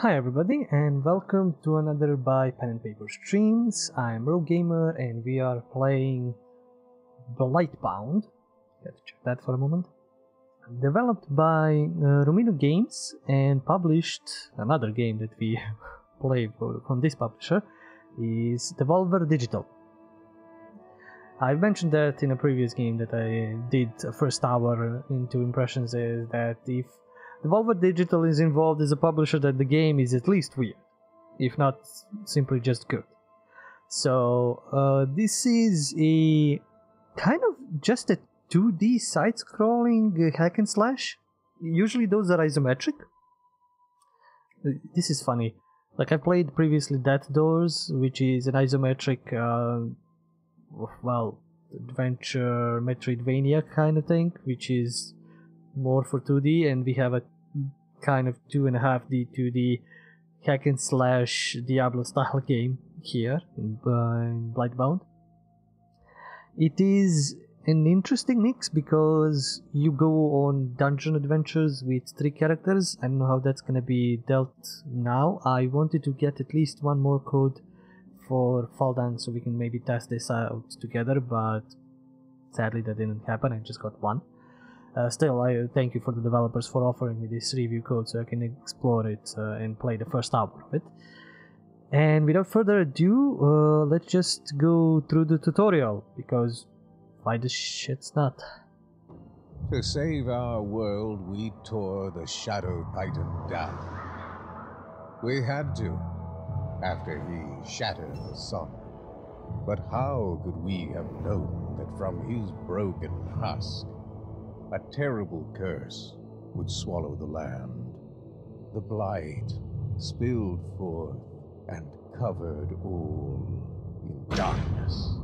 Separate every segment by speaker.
Speaker 1: Hi everybody and welcome to another by Pen and Paper streams. I'm Rogue Gamer and we are playing Blightbound. Let's check that for a moment. Developed by uh, Ronimo Games and published another game that we play for, from this publisher is Devolver Digital. I've mentioned that in a previous game that I did a first hour into impressions is that if Devolver Digital is involved as a publisher that the game is at least weird, if not simply just good. So uh, this is a kind of just a 2D side-scrolling hack and slash. Usually those are isometric. Uh, This is funny. Like I played previously Death's Door, which is an isometric, uh, well, adventure Metroidvania kind of thing, which is more for 2D, and we have a kind of two and a half D 2D hack and slash Diablo style game here in, uh, in Blightbound. It is an interesting mix because you go on dungeon adventures with three characters. I don't know how that's gonna be dealt now. I wanted to get at least one more code for Faldan so we can maybe test this out together, but sadly that didn't happen. I just got one. Uh, still, I thank you for the developers for offering me this review code so I can explore it uh, and play the first hour of it. And without further ado, uh, let's just go through the tutorial because why the shit's not?
Speaker 2: To save our world, we tore the Shadow Titan down. We had to, after he shattered the sun. But how could we have known that from his broken husk, a terrible curse would swallow the land? The blight spilled forth and covered all in darkness.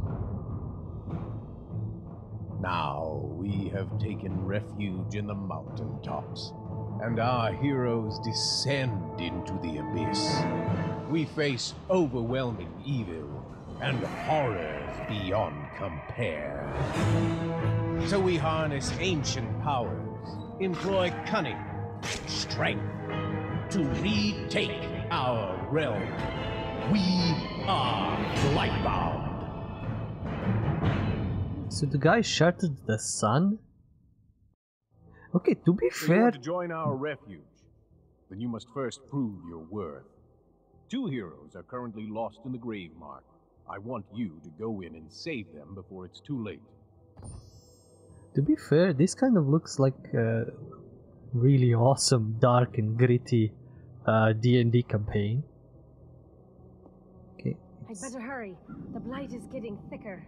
Speaker 2: Now we have taken refuge in the mountain tops, and our heroes descend into the abyss. We face overwhelming evil and horrors beyond compare. So we harness ancient powers, employ cunning, strength to retake our realm. We are Blightbound.
Speaker 1: So the guy shattered the sun? Okay, to be fair,
Speaker 3: to join our refuge? Then you must first prove your worth. Two heroes are currently lost in the grave mark. I want you to go in and save them before it's too late.
Speaker 1: To be fair, this kind of looks like a really awesome, dark and gritty uh, D&D campaign. Okay,
Speaker 4: I'd better hurry. The blight is getting thicker.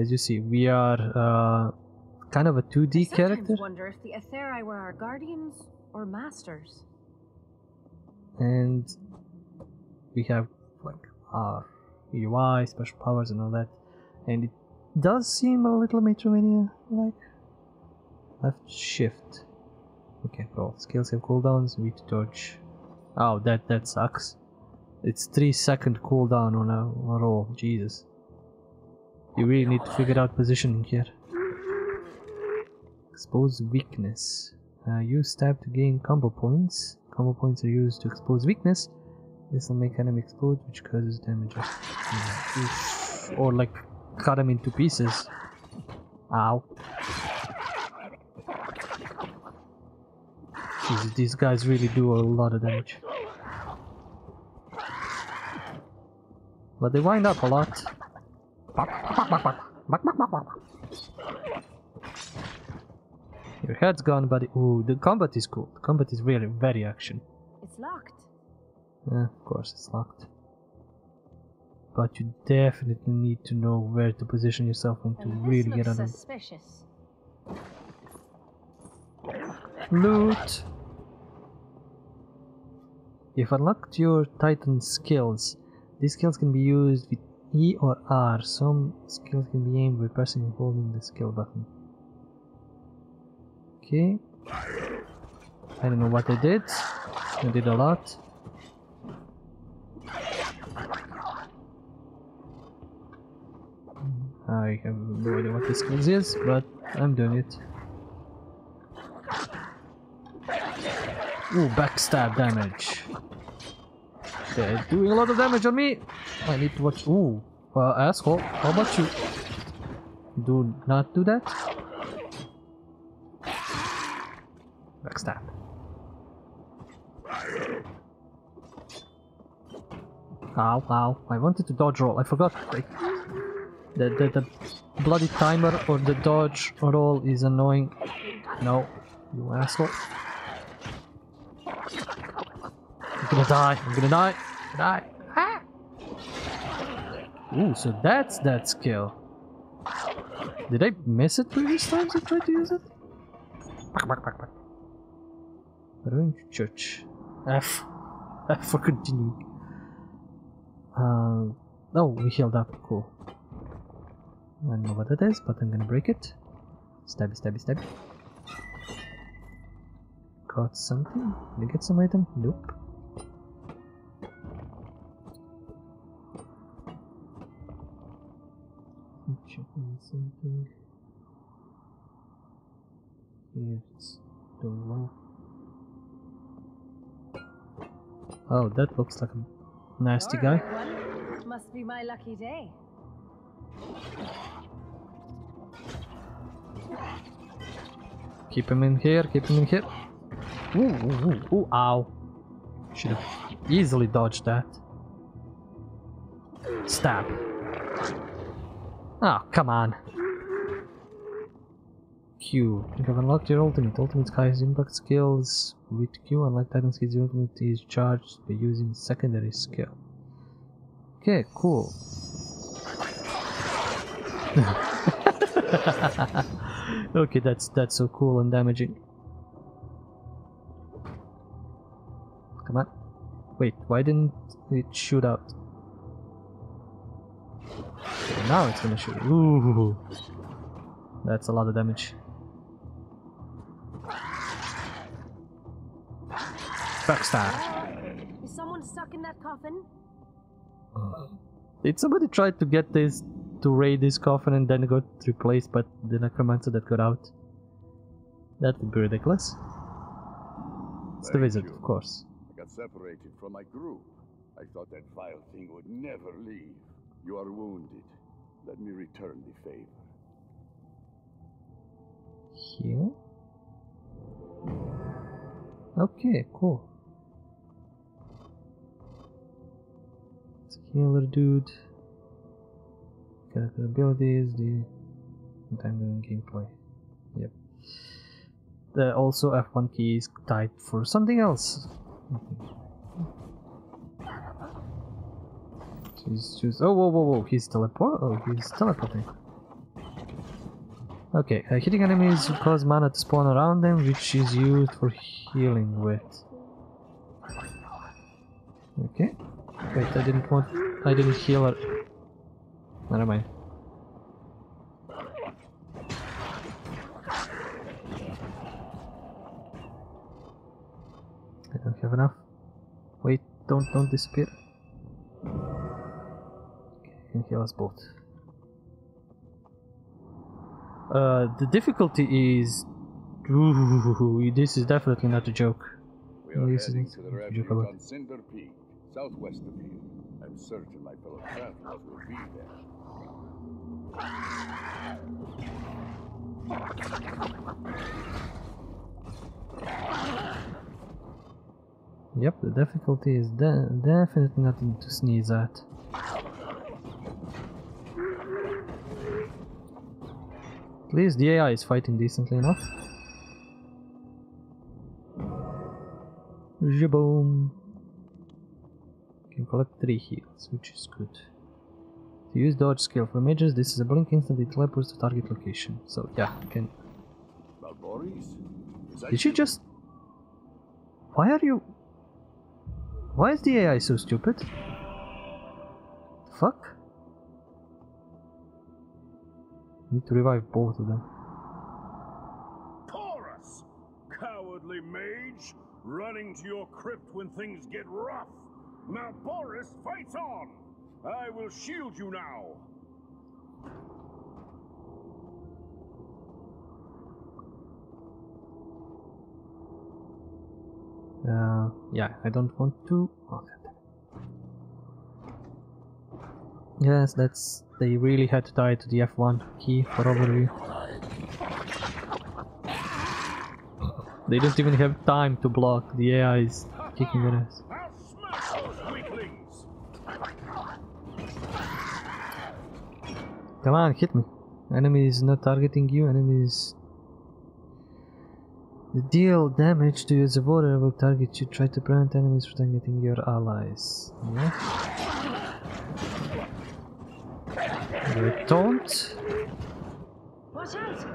Speaker 1: as you see, we are uh, kind of a 2D
Speaker 4: I
Speaker 1: character.
Speaker 4: sometimes wonder if the Aetheri were our guardians or masters.
Speaker 1: and we have like our UI, special powers, and all that. And it does seem a little Metroidvania like. Left shift. Okay, well, skills have cooldowns. We to dodge. Oh, that that sucks. It's three second cooldown on a, a roll. Jesus. You really need to figure out positioning here. Expose weakness. Uh, use stab to gain combo points. Combo points are used to expose weakness. This will make enemy explode, which causes damage. Or like cut them into pieces. Ow. Jesus, these guys really do a lot of damage. But they wind up a lot. Your head's gone, buddy. Ooh, the combat is cool. The combat is really very action.
Speaker 4: It's locked.
Speaker 1: Yeah, of course it's locked. But you definitely need to know where to position yourself and to
Speaker 4: And
Speaker 1: really get on
Speaker 4: suspicious.
Speaker 1: Loot! You've unlocked your Titan skills. These skills can be used with E or R. Some skills can be aimed by pressing and holding the skill button. Okay. I don't know what I did. I did a lot. I have no idea what this skills is, but I'm doing it. Ooh, backstab damage. They're doing a lot of damage on me. I need to watch. Ooh, uh, asshole. How about you? Do not do that. Backstab. Ow, ow. I wanted to dodge roll. I forgot. The, the, the bloody timer or the dodge roll is annoying. No, you asshole. I'm gonna die. I'm gonna die. Die. Ah! Ooh, so that's that skill. Did I miss it previous times I tried to use it? Ruined church. F. F for continuing. Uh, oh, we healed up. Cool. I don't know what that is, but I'm gonna break it. Stabby, stabby, stabby. Got something? Did I get some item? Nope. Checking something. Here's the one. Oh, that looks like a nasty
Speaker 4: All
Speaker 1: guy.
Speaker 4: Must be my lucky day.
Speaker 1: Keep him in here, keep him in here. Ooh, ooh, ooh, ooh, ow. Should have easily dodged that. Stab. Oh, come on. Q. You have unlocked your ultimate. Ultimate Sky's impact skills with Q. Unlike Titan skills, your ultimate is charged by using secondary skill. Okay, cool. okay, that's that's so cool and damaging. Come on. Wait, why didn't it shoot out? Okay, now it's gonna shoot. Ooh, that's a lot of damage. Backstab.
Speaker 4: Is someone stuck in that coffin?
Speaker 1: Did somebody try to get this to raid this coffin and then got replaced by the necromancer that got out? That would be ridiculous. It's the
Speaker 5: Thank
Speaker 1: wizard,
Speaker 5: you.
Speaker 1: of course.
Speaker 5: I got separated from my group. I thought that vile thing would never leave. You are wounded. Let me return the favor.
Speaker 1: Here? Okay, cool. It's a healer dude. Character abilities, the time during gameplay. Yep. The also F1 key is tied for something else. He's just oh whoa whoa whoa he's teleport oh he's teleporting. Okay, uh, hitting enemies cause mana to spawn around them, which is used for healing with. Okay. Wait, I didn't want. I didn't heal her. Never mind. I don't have enough. Wait, don't don't disappear. Okay, you can heal us both. Uh, the difficulty is. Ooh, this is definitely not a joke.
Speaker 5: We are
Speaker 1: This is
Speaker 5: heading to the refuge on Cinder Peak, southwest of here. I'm certain my fellow travelers will be there.
Speaker 1: Yep, the difficulty is de definitely nothing to sneeze at. At least the AI is fighting decently enough. Jaboom! Can collect 3 heals, which is good. To use dodge skill for mages, this is a blink instantly teleports to target location. So yeah, can
Speaker 5: Malboris?
Speaker 1: Did
Speaker 5: you?
Speaker 1: just... Why are you... Why is the AI so stupid? Fuck? Need to revive both of them.
Speaker 6: Chorus! Cowardly mage! Running to your crypt when things get rough! Now Boris fights on! I will shield you now!
Speaker 1: Uh, yeah, I don't want to. Oh, Yes, that's. They really had to tie to the F1 key for overview. They don't even have time to block. The AI is kicking their ass.
Speaker 6: I'll smash those weaklings!
Speaker 1: Come on, hit me. Enemy is not targeting you, enemy is... The deal damage to your Zavora will target you. Try to prevent enemies from targeting your allies. Yeah. Don't.
Speaker 4: Watch out!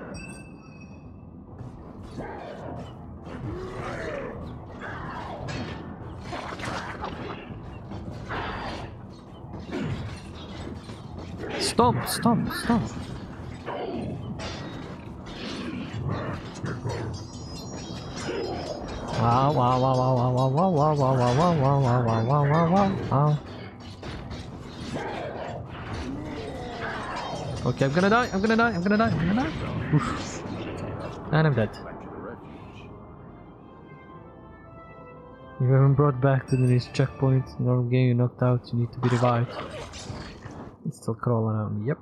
Speaker 1: Stop, stop, stop. Wow, wow, wow, wow, wow, wow, wow, wow, wow, wow, wow, wow, wow, wow, wow, wow, wow. Okay, I'm gonna die, I'm gonna die, I'm gonna die, I'm gonna die. Oof. And I'm dead. You haven't brought back to the nearest checkpoint. Normal game, you're knocked out, you need to be revived. It's still crawling around, yep.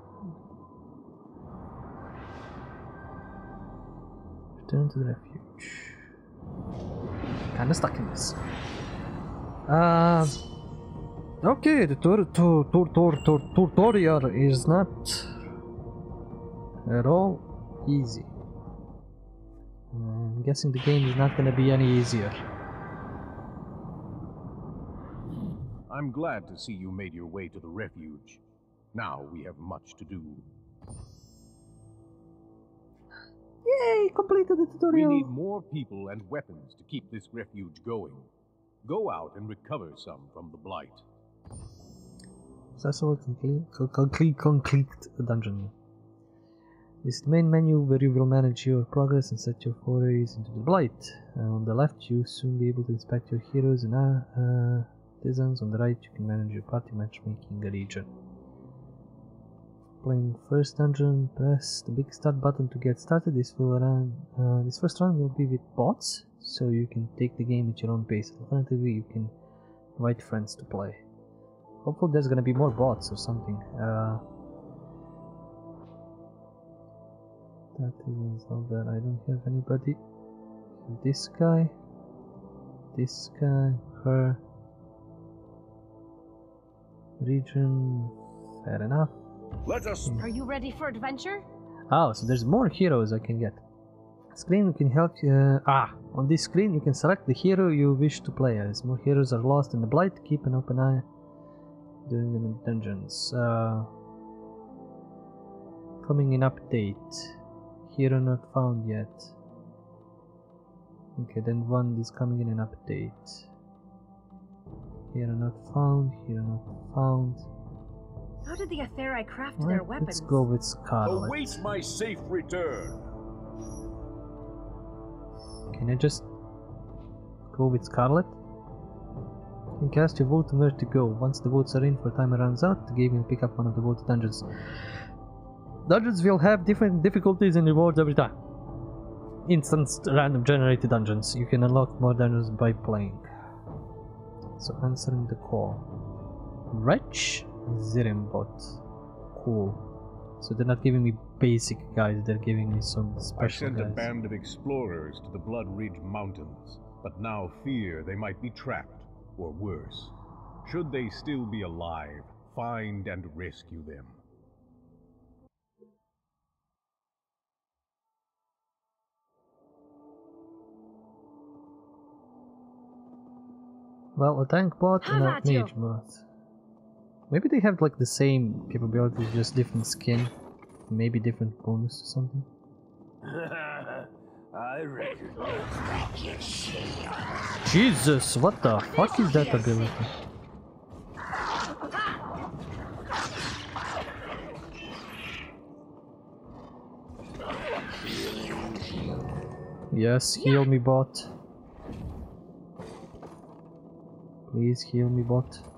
Speaker 1: Return to the refuge. Kinda stuck in this. Uh, okay, the tur tur tur tur tur tutorial is not at all easy. I'm guessing the game is not gonna be any easier.
Speaker 2: I'm glad to see you made your way to the refuge. Now we have much to do.
Speaker 1: Yay, completed the tutorial.
Speaker 2: We need more people and weapons to keep this refuge going. Go out and recover some from the Blight.
Speaker 1: Successful complete, co- complete, complete dungeon. This is the main menu where you will manage your progress and set your forays into the Blight. Uh, on the left, you will soon be able to inspect your heroes and uh, artisans. On the right, you can manage your party matchmaking region. Playing first dungeon, press the big start button to get started. This will run. Uh, this first run will be with bots, so you can take the game at your own pace. Alternatively, you can invite friends to play. Hopefully there's gonna be more bots or something. Uh, that is all that I don't have anybody. This guy, this guy, her. Region, fair enough.
Speaker 6: Let us
Speaker 4: Are you ready for adventure?
Speaker 1: Oh, so there's more heroes I can get. Screen can help you. Uh, ah, on this screen you can select the hero you wish to play as. More heroes are lost in the blight. Keep an open eye during them in dungeons. Uh, coming in update. Hero not found yet. Okay, then one is coming in an update. Hero not found. Hero not found.
Speaker 4: How did the Aetheri craft
Speaker 1: Right,
Speaker 4: their weapons?
Speaker 1: let's go with Scarlet.
Speaker 6: await my safe return.
Speaker 1: Can I just go with Scarlet? You can cast your vote and where to go. Once the votes are in for timer runs out, the game will pick up one of the voted dungeons. Dungeons will have different difficulties and rewards every time. Instant random generated dungeons. You can unlock more dungeons by playing. So answering the call. Wretch Zirimbot. Cool. So they're not giving me basic guys, they're giving me some special
Speaker 2: I
Speaker 1: special
Speaker 2: sent a band of explorers to the Blood Ridge Mountains, but now fear they might be trapped, or worse. Should they still be alive, find and rescue them.
Speaker 1: Well, a tank bot and a
Speaker 4: Have at
Speaker 1: mage bot. Maybe they have like the same capabilities, just different skin. Maybe different bonus or something.
Speaker 6: I recognize
Speaker 1: Jesus, what the fuck is that ability? Yes, heal me bot. Please heal me bot.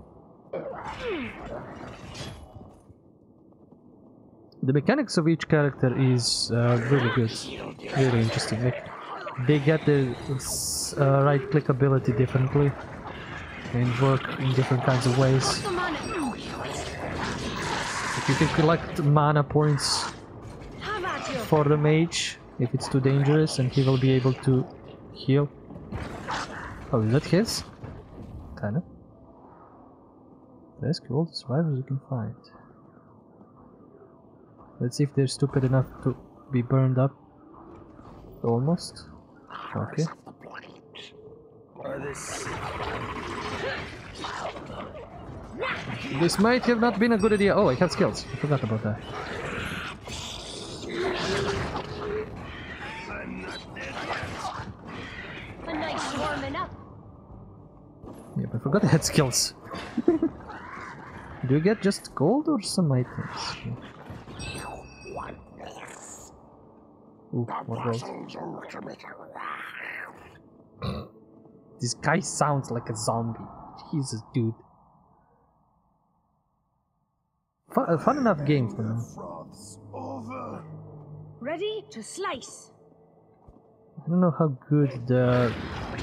Speaker 1: The mechanics of each character is uh, really good, really interesting. Like, they get the uh, right click ability differently and work in different kinds of ways. If you can collect mana points for the mage if it's too dangerous and he will be able to heal. Oh, is that his? Kinda. Rescue all the survivors you can find. Let's see if they're stupid enough to be burned up. Almost. Okay. This might have not been a good idea. Oh, I have skills. I forgot about that.
Speaker 4: A nice.
Speaker 1: Yep, I forgot I had skills. Do you get just gold or some items? Ooh. This guy sounds like a zombie. Jesus, dude. Fun, uh, fun enough game for
Speaker 5: over.
Speaker 4: Ready to slice.
Speaker 1: I don't know how good the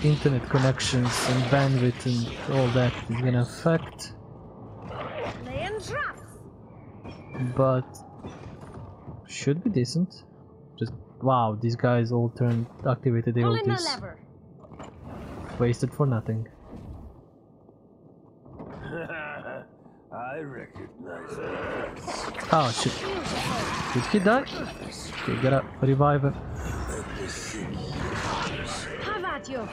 Speaker 1: internet connections and bandwidth and all that is gonna affect, but should be decent. Just wow, these guys all turned activated
Speaker 4: Pulling the
Speaker 1: abilities. Wasted for nothing.
Speaker 6: I recognize it.
Speaker 1: Oh shit. Did he die? Okay, get up, reviver.
Speaker 4: Have at you.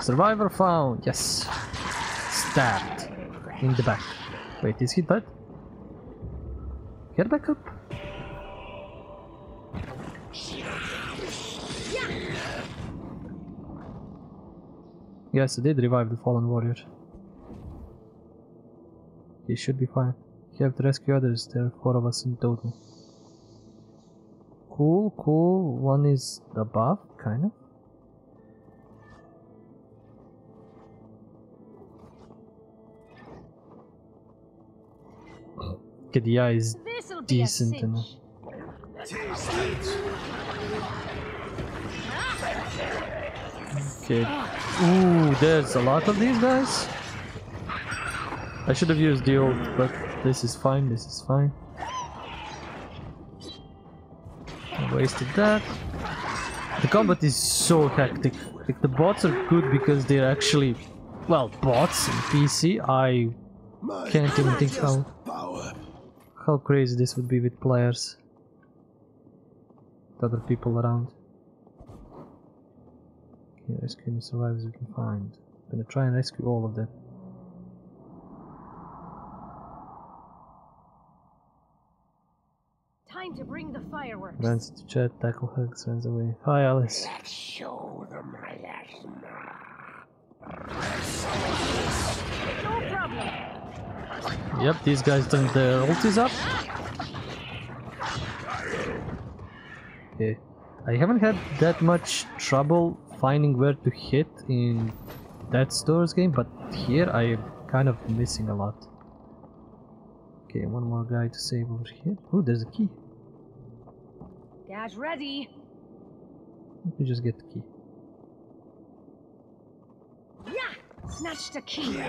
Speaker 1: Survivor found, yes. Stabbed. In the back. Wait, is he dead? Get back up. Yes, I did revive the fallen warrior. He should be fine. You have to rescue others, there are four of us in total. Cool, cool. One is above, kind of. Okay, the eye is decent enough. Okay. Ooh, there's a lot of these guys. I should have used the old, but this is fine, this is fine. I wasted that. The combat is so hectic. Like the bots are good because they're actually, well, bots in PC. I can't even think how. How crazy this would be with players. With other people around. Okay, rescue any survivors we can find. I'm gonna try and rescue all of them.
Speaker 4: Time to bring the fireworks.
Speaker 1: Runs to chat, tackle hugs, runs away. Hi Alice.
Speaker 4: No
Speaker 1: Yep, these guys turned their ultis up. Okay. I haven't had that much trouble finding where to hit in that stores game, but here I am kind of missing a lot. Okay, one more guy to save over here. Oh, there's a key.
Speaker 4: Get ready.
Speaker 1: Let me just get the key.
Speaker 4: Yeah. Snatch the key.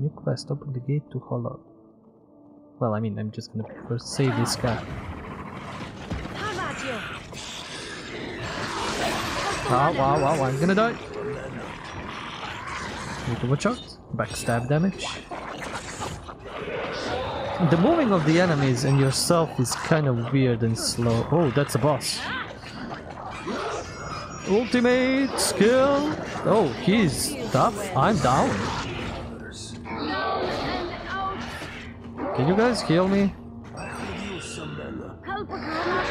Speaker 1: New quest, open the gate to Hollow. Well, I mean, I'm just gonna first save this guy.
Speaker 4: Have at you.
Speaker 1: Wow, wow, wow, I'm gonna die. Need to watch out. Backstab damage. The moving of the enemies and yourself is kind of weird and slow. Oh, that's a boss. Ultimate skill. Oh, he's tough. I'm down. Can you guys heal me?
Speaker 4: Help a girl.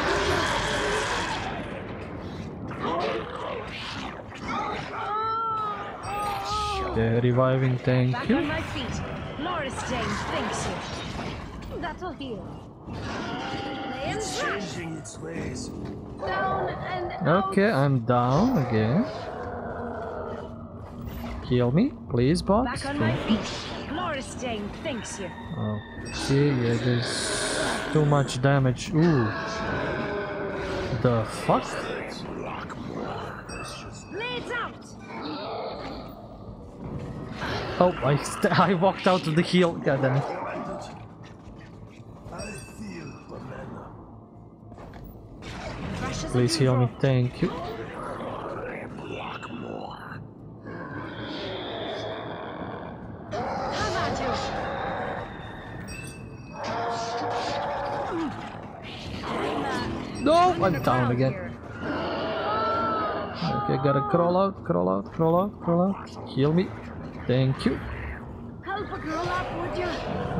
Speaker 1: The reviving thank
Speaker 4: Back
Speaker 1: you.
Speaker 4: on my feet. Loris Jane thanks you. That'll heal. Laying traps.
Speaker 6: Changing its ways.
Speaker 4: Down and out.
Speaker 1: Okay, I'm down again. Heal me, please, bots.
Speaker 4: Back on my feet. Loris Jane thanks you.
Speaker 1: Oh, see, yeah, there's too much damage. Ooh. the fuck? Oh, I I walked out of the heel. God damn it. Please heal me. Thank you.
Speaker 4: Have at you!
Speaker 1: No, I'm
Speaker 4: Underground
Speaker 1: down again. Okay, gotta crawl out, crawl out, crawl out, crawl out. Heal me. Thank you.
Speaker 4: Help a girl up, would you?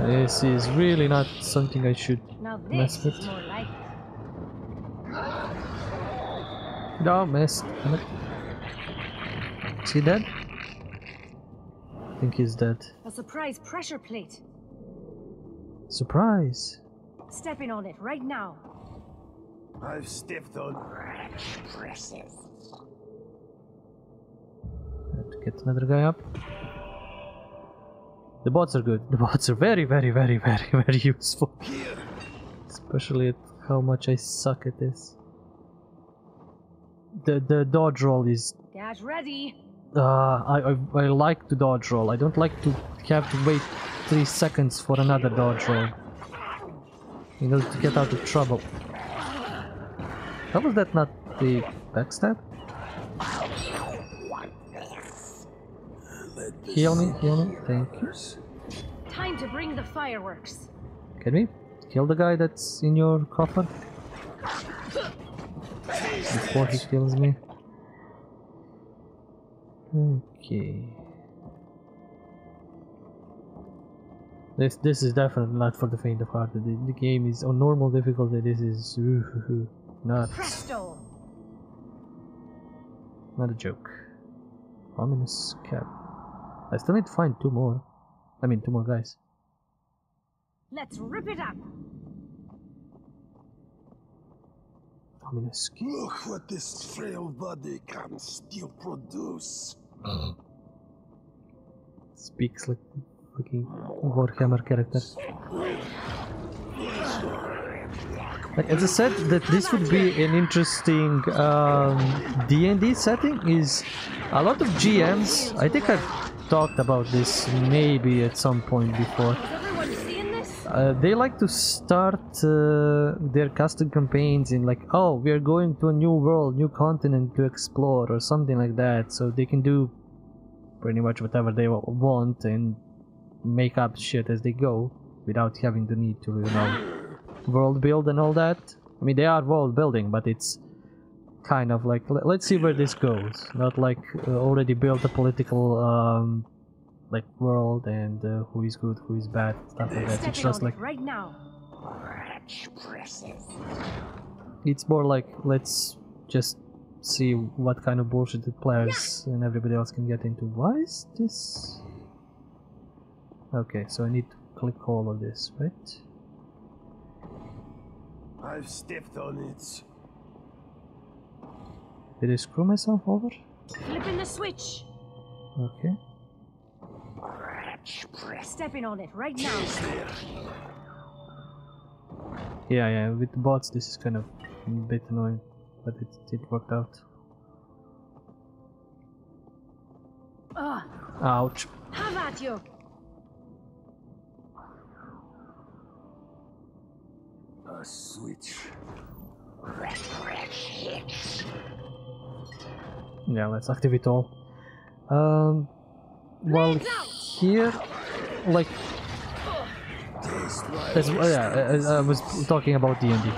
Speaker 1: This is really not something I should
Speaker 4: Now
Speaker 1: Mess with.
Speaker 4: is more like it.
Speaker 1: No, it. Is he dead? I think he's dead.
Speaker 4: A surprise pressure plate.
Speaker 1: Surprise!
Speaker 4: Stepping on it right now.
Speaker 6: I've stepped on
Speaker 1: Have to get another guy up. The bots are good. The bots are very, very, very, very, very useful. Especially at how much I suck at this. The the dodge roll is
Speaker 4: Get ready.
Speaker 1: uh I, I I like to dodge roll. I don't like to have to wait three seconds for another dodge roll. In order to get out of trouble. How was that not the backstab? Heal me, heal me, thank you.
Speaker 4: Time to bring the fireworks.
Speaker 1: Can we kill the guy that's in your coffin? Before he kills me. Okay. This this is definitely not for the faint of heart. The, the game is on normal difficulty. This is not
Speaker 4: Presto!
Speaker 1: not a joke. Ominous cap. I still need to find two more. I mean, two more guys.
Speaker 4: Let's rip it up.
Speaker 1: Ominous cap.
Speaker 7: Look what this frail body can still produce.
Speaker 1: Speaks like fucking Warhammer character. Like as I said, that this would be an interesting um, D&D setting. Is a lot of GMs. I think I've talked about this maybe at some point before.
Speaker 4: Is everyone seeing this?
Speaker 1: Uh, they like to start uh, their custom campaigns in like, oh, we are going to a new world, new continent to explore, or something like that. So they can do pretty much whatever they want and make up shit as they go without having the need to, you know, world build and all that. I mean, they are world building, but it's kind of like let's see where this goes. Not like uh, already built a political um, like world and uh, who is good, who is bad, stuff like that. It's just like
Speaker 4: right now.
Speaker 1: it's more like let's just see what kind of bullshit the players and everybody else can get into. Why is this? Okay, so I need to click all of this, right?
Speaker 7: I've stepped on it.
Speaker 1: Did I screw myself over?
Speaker 4: Flipping the switch.
Speaker 1: Okay.
Speaker 4: Stepping on it right now.
Speaker 1: Yeah, yeah, with the bots this is kind of a bit annoying, but it, it worked out.
Speaker 4: Ugh.
Speaker 1: Ouch.
Speaker 4: How about you.
Speaker 7: A switch.
Speaker 1: Yeah, let's activate all. Um, well, here, like, as, uh, yeah, as I was talking about D&D.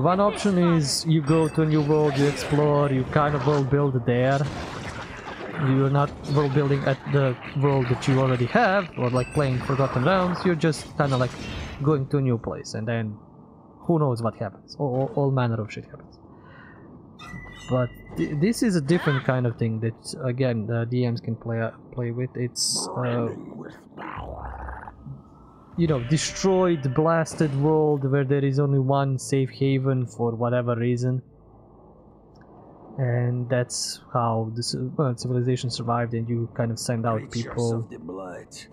Speaker 1: One option is you go to a new world, you explore, you kind of world build there. You're not world building at the world that you already have, or like playing Forgotten Realms. You're just kind of like going to a new place, and then who knows what happens. All, all, all manner of shit happens. But th- this is a different kind of thing that again the DMs can play uh, play with. It's uh, you know destroyed, blasted world where there is only one safe haven for whatever reason, and that's how the well, civilization survived. And you kind of send out
Speaker 7: Creatures
Speaker 1: people
Speaker 7: of the blight.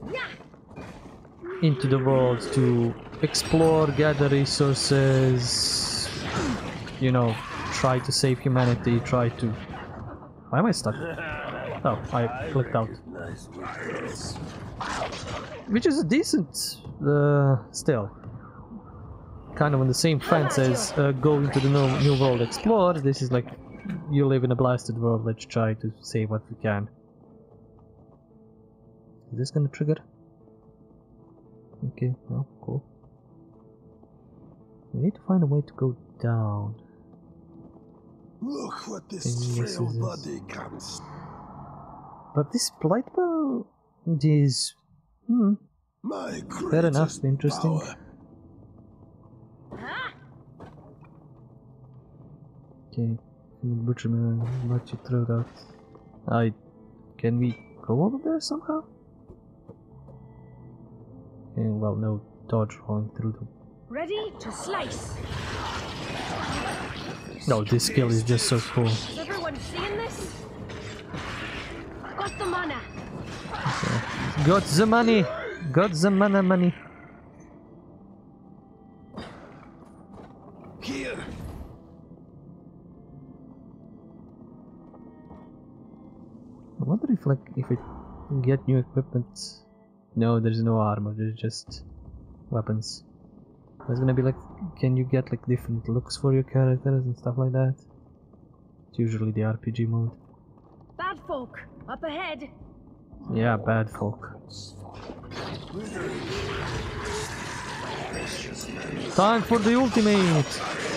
Speaker 1: Into the world to explore, gather resources, you know, try to save humanity, try to... Why am I stuck? Oh, I clicked out. Which is a decent, uh, still. Kind of on the same fence as uh, going to the new, new world explore. This is like, you live in a blasted world, let's try to save what we can. Is this gonna trigger? Okay, well, cool. We need to find a way to go down.
Speaker 7: Look what this frail body can
Speaker 1: But this blight bow is hmm,
Speaker 7: My
Speaker 1: fair enough, interesting.
Speaker 7: power.
Speaker 1: Okay, butcher man, let you throw that. I can we go over there somehow? Okay, well, no dodge rolling through the.
Speaker 4: Ready to slice.
Speaker 1: No, this skill is just so cool.
Speaker 4: Is everyone seeing this? Got the mana.
Speaker 1: Got the money, got the mana money.
Speaker 7: Here,
Speaker 1: I wonder if like if it get new equipment. No, there's no armor. There's just weapons. It's gonna be like, can you get like different looks for your characters and stuff like that? It's usually the RPG mode.
Speaker 4: Bad folk. Up ahead.
Speaker 1: Yeah, bad folk. Time for the ultimate!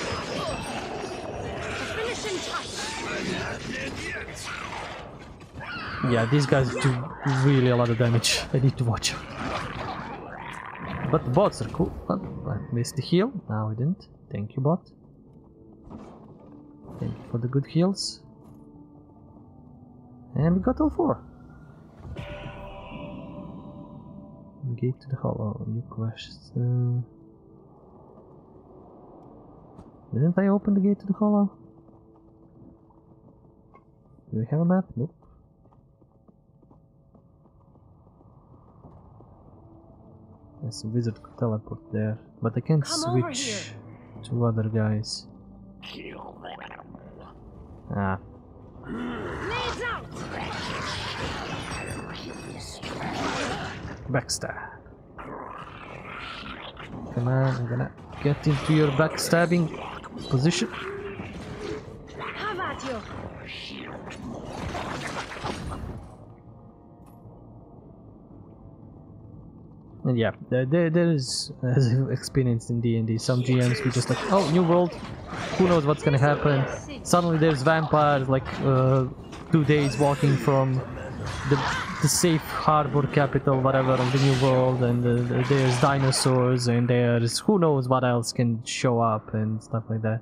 Speaker 1: Yeah, these guys do really a lot of damage. I need to watch out. But the bots are cool. Oh, I missed the heal. No, I didn't. Thank you, bot. Thank you for the good heals. And we got all four. Gate to the hollow. New quest. Uh, didn't I open the gate to the hollow? Do we have a map? Nope. Yes, a wizard could teleport there, but I can't
Speaker 4: Come
Speaker 1: switch to other guys. Ah,
Speaker 4: out.
Speaker 1: backstab. Come on, I'm gonna get into your backstabbing position.
Speaker 4: Have at you.
Speaker 1: And yeah, there, there, is, as I've experienced in D&D, some GMs we just like, oh, new world, who knows what's gonna happen. Suddenly there's vampires, like, uh, two days walking from the, the safe harbor capital, whatever, of the new world, and uh, there's dinosaurs, and there's who knows what else can show up, and stuff like that.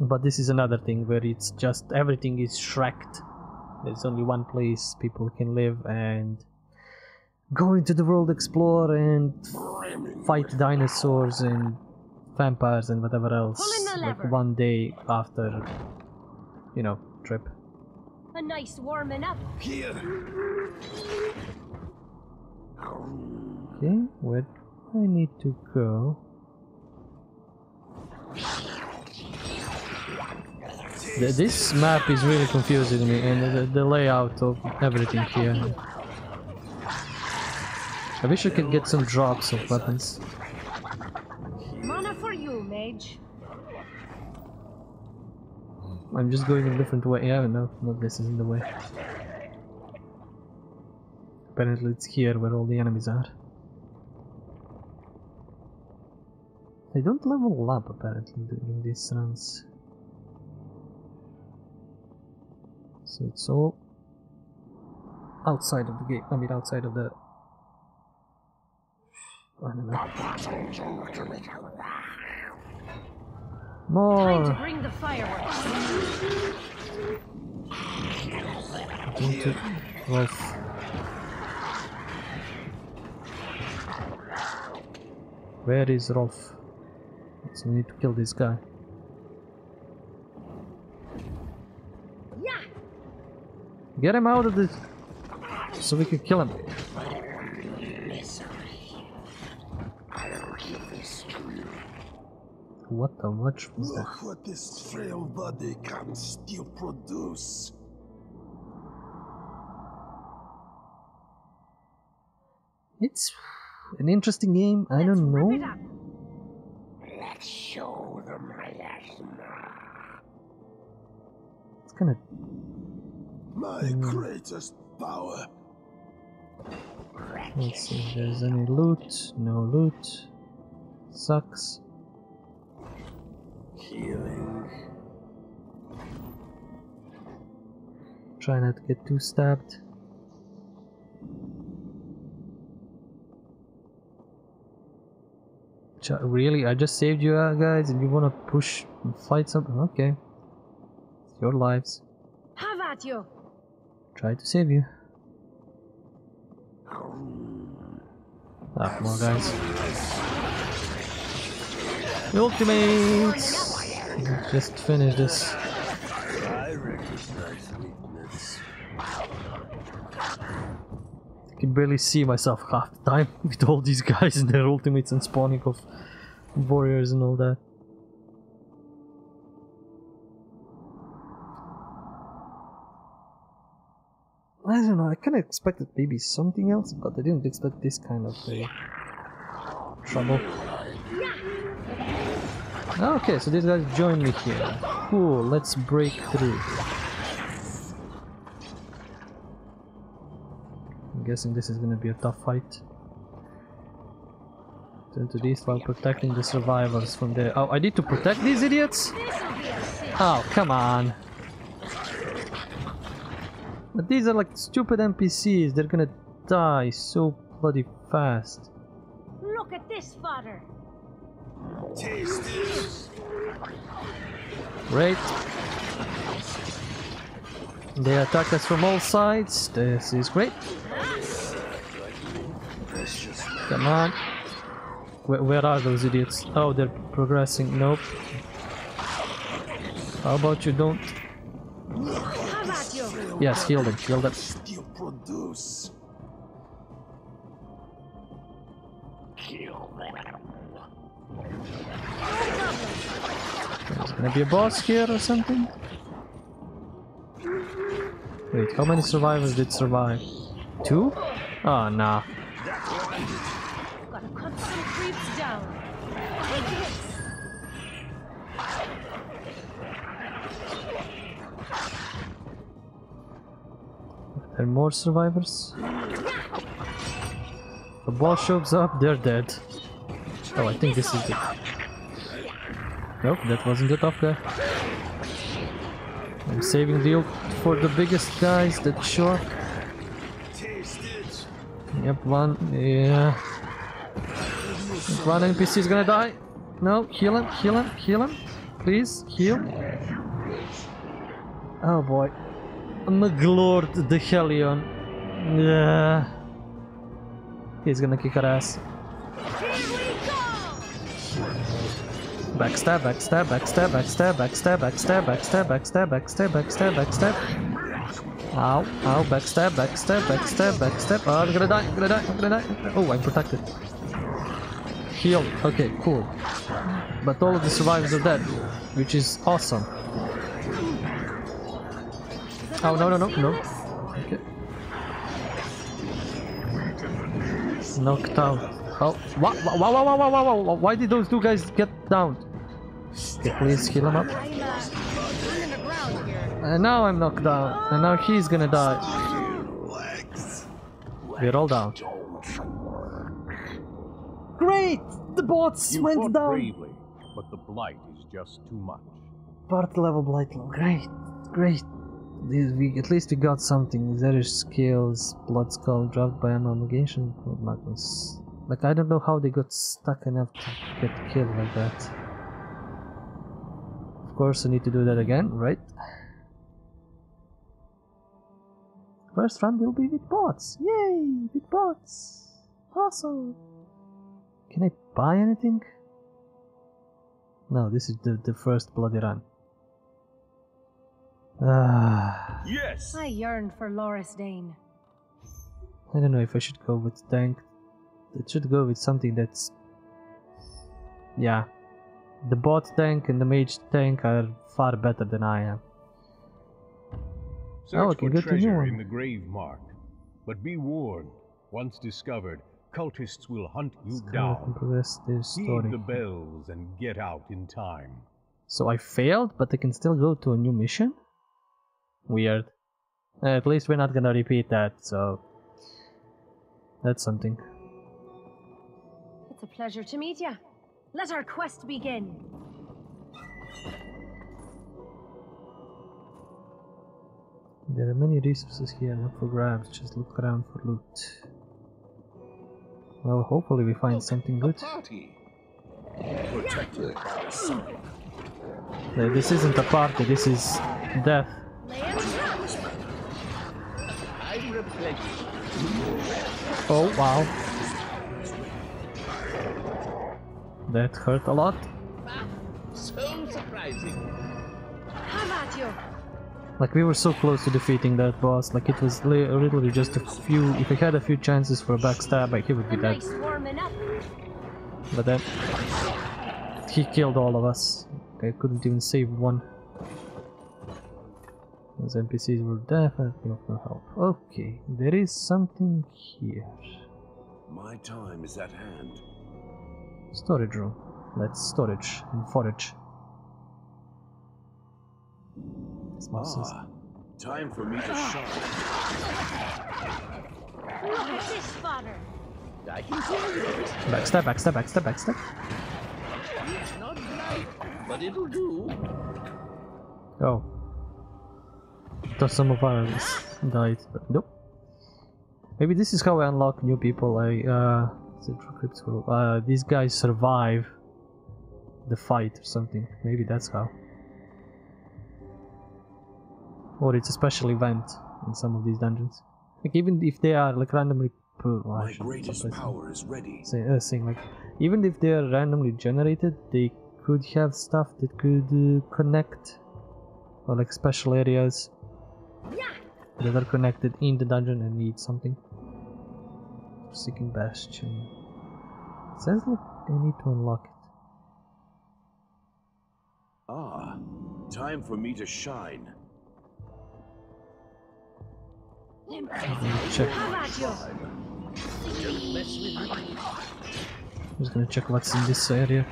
Speaker 1: But this is another thing where it's just everything is shreked. There's only one place people can live, and go into the world, explore, and fight dinosaurs and vampires and whatever else.
Speaker 4: Pull in the
Speaker 1: like one day after, you know, trip.
Speaker 4: A nice warming up.
Speaker 7: here.
Speaker 1: Okay, where do I need to go? Th- This map is really confusing me, and the, the layout of everything here. I wish I could get some drops of weapons.
Speaker 4: Mana for you, mage.
Speaker 1: I'm just going a different way. Yeah, no, no, this isn't the way. Apparently it's here where all the enemies are. They don't level up apparently during these runs. So it's all outside of the gate. I mean outside of the I don't know.
Speaker 4: Time to
Speaker 1: More
Speaker 4: bring the fireworks.
Speaker 1: Wolf. Where is Rolf? So we need to kill this guy.
Speaker 4: Yeah.
Speaker 1: Get him out of this so we can kill him. What the much was that?
Speaker 7: Look what this frail body can still produce.
Speaker 1: It's an interesting game. I
Speaker 4: Let's
Speaker 1: don't
Speaker 4: it
Speaker 1: know.
Speaker 4: up.
Speaker 7: Let's show them miasma.
Speaker 1: It's kind of
Speaker 7: My
Speaker 1: Hmm.
Speaker 7: greatest power.
Speaker 1: Let's see if there's any loot. No loot. Sucks.
Speaker 7: Healing.
Speaker 1: Try not to get too stabbed. Ch- Really? I just saved you uh, guys and you wanna push and fight something? Okay. It's your lives.
Speaker 4: Have at you.
Speaker 1: Try to save you. Ah, come on Ultimates! Just finish this.
Speaker 7: I
Speaker 1: can barely see myself half the time with all these guys and their ultimates and spawning of warriors and all that. I don't know, I kinda expected maybe something else, but I didn't expect this kind of a trouble. Okay, so these guys join me here. Cool, let's break through. I'm guessing this is gonna be a tough fight. Turn to the east while protecting the survivors from there. Oh, I need to protect these idiots?
Speaker 4: This'll be a sin.
Speaker 1: Oh, come on. But these are like stupid NPCs. They're gonna die so bloody fast.
Speaker 4: Look at this fodder.
Speaker 7: Taste it.
Speaker 1: Great. They attack us from all sides. This is great. Come on. Where, where are those idiots? Oh, they're progressing. Nope. How about you don't? Yes, heal them. Heal them. Be a boss here or something? Wait, how many survivors did survive? Two? Oh, nah. There are more survivors? The boss shows up, they're dead. Oh, I think this is the... Nope, that wasn't the tough guy. I'm saving the ult for the biggest guys, that's sure. Yep, one, yeah. One NPC is gonna die. No, heal him, heal him, heal him. Please, heal. Oh boy. Maglord the Hellion. Yeah. He's gonna kick our ass. Backstab, backstab, backstab, backstab, backstab, backstab, backstab, backstab, backstab, backstab, backstab. Ow, ow, backstab, backstab, backstab, backstab. Oh, I'm gonna die, I'm gonna die, I'm gonna die. Oh, I'm protected. Heal. Okay, cool. But all of the survivors are dead, which is awesome. Oh, no, no, no, no. Okay. Knocked out. Oh, wow, wow, wow, wow, wow, wow, wow, why did those two guys get down? Please heal him up.
Speaker 4: I'm, uh, I'm in the ground here.
Speaker 1: And now I'm knocked down, and now he's gonna die. We're all down. Great! The bots
Speaker 2: You
Speaker 1: went down!
Speaker 2: bravely, but the blight is just too much.
Speaker 1: Part level blight. Great, great. We, at least we got something. Zerish skills, blood skull dropped by amalgamation. Oh, Magnus. Like I don't know how they got stuck enough to get killed like that. Of course, I need to do that again, right? First run will be with bots. Yay, with bots. Awesome. Can I buy anything? No, this is the, the first bloody run. Ah,
Speaker 6: Yes!
Speaker 4: I yearn for Laristane.
Speaker 1: I don't know if I should go with tank. It should go with something that's. Yeah. The bot tank and the mage tank are far better than I am.
Speaker 2: Search
Speaker 1: Oh, I can
Speaker 2: for
Speaker 1: go to new
Speaker 2: treasure in the grave mark. But be warned, once discovered, cultists will hunt you
Speaker 1: Can
Speaker 2: down.
Speaker 1: progress
Speaker 2: Heed the bells and get out in time.
Speaker 1: So I failed, but I can still go to a new mission? Weird. At least we're not gonna repeat that, so... That's something.
Speaker 4: It's a pleasure to meet you. Let our quest begin.
Speaker 1: There are many resources here up for grabs, just look around for loot. Well, hopefully we find something good.
Speaker 5: Party.
Speaker 7: Protected the sun.
Speaker 1: This isn't a party, this is death.
Speaker 4: Laying traps.
Speaker 5: I'm replacing.
Speaker 1: Oh, wow. That hurt a lot.
Speaker 5: So surprising.
Speaker 4: Have at you.
Speaker 1: Like we were so close to defeating that boss, like it was li- literally just a few, if I had a few chances for a backstab, like he would be dead. But then, he killed all of us. I couldn't even save one. Those NPCs were definitely of no help. Okay, there is something here.
Speaker 7: My time is at hand.
Speaker 1: Storage room. Let's storage and forage. This mouse is-
Speaker 7: Ah, time for me to shine.
Speaker 4: Look at this fodder.
Speaker 5: I can tell you.
Speaker 1: Backstab, backstab, backstab, backstab.
Speaker 5: It's not right, but it'll do.
Speaker 1: Oh. Thought some of ours died, but nope. Maybe this is how I unlock new people. I uh, Central Crypt for- uh these guys survive the fight or something. Maybe that's how. Or it's a special event in some of these dungeons. Like even if they are like randomly. pu- well,
Speaker 7: My greatest power is ready.
Speaker 1: Say, uh, saying like even if they are randomly generated they could have stuff that could uh, connect or like special areas that are connected in the dungeon and need something seeking bastion says like I need to unlock it
Speaker 7: Ah, time for me to shine.
Speaker 1: check
Speaker 4: Have at you.
Speaker 5: Don't mess with me.
Speaker 1: I'm just gonna check what's in this area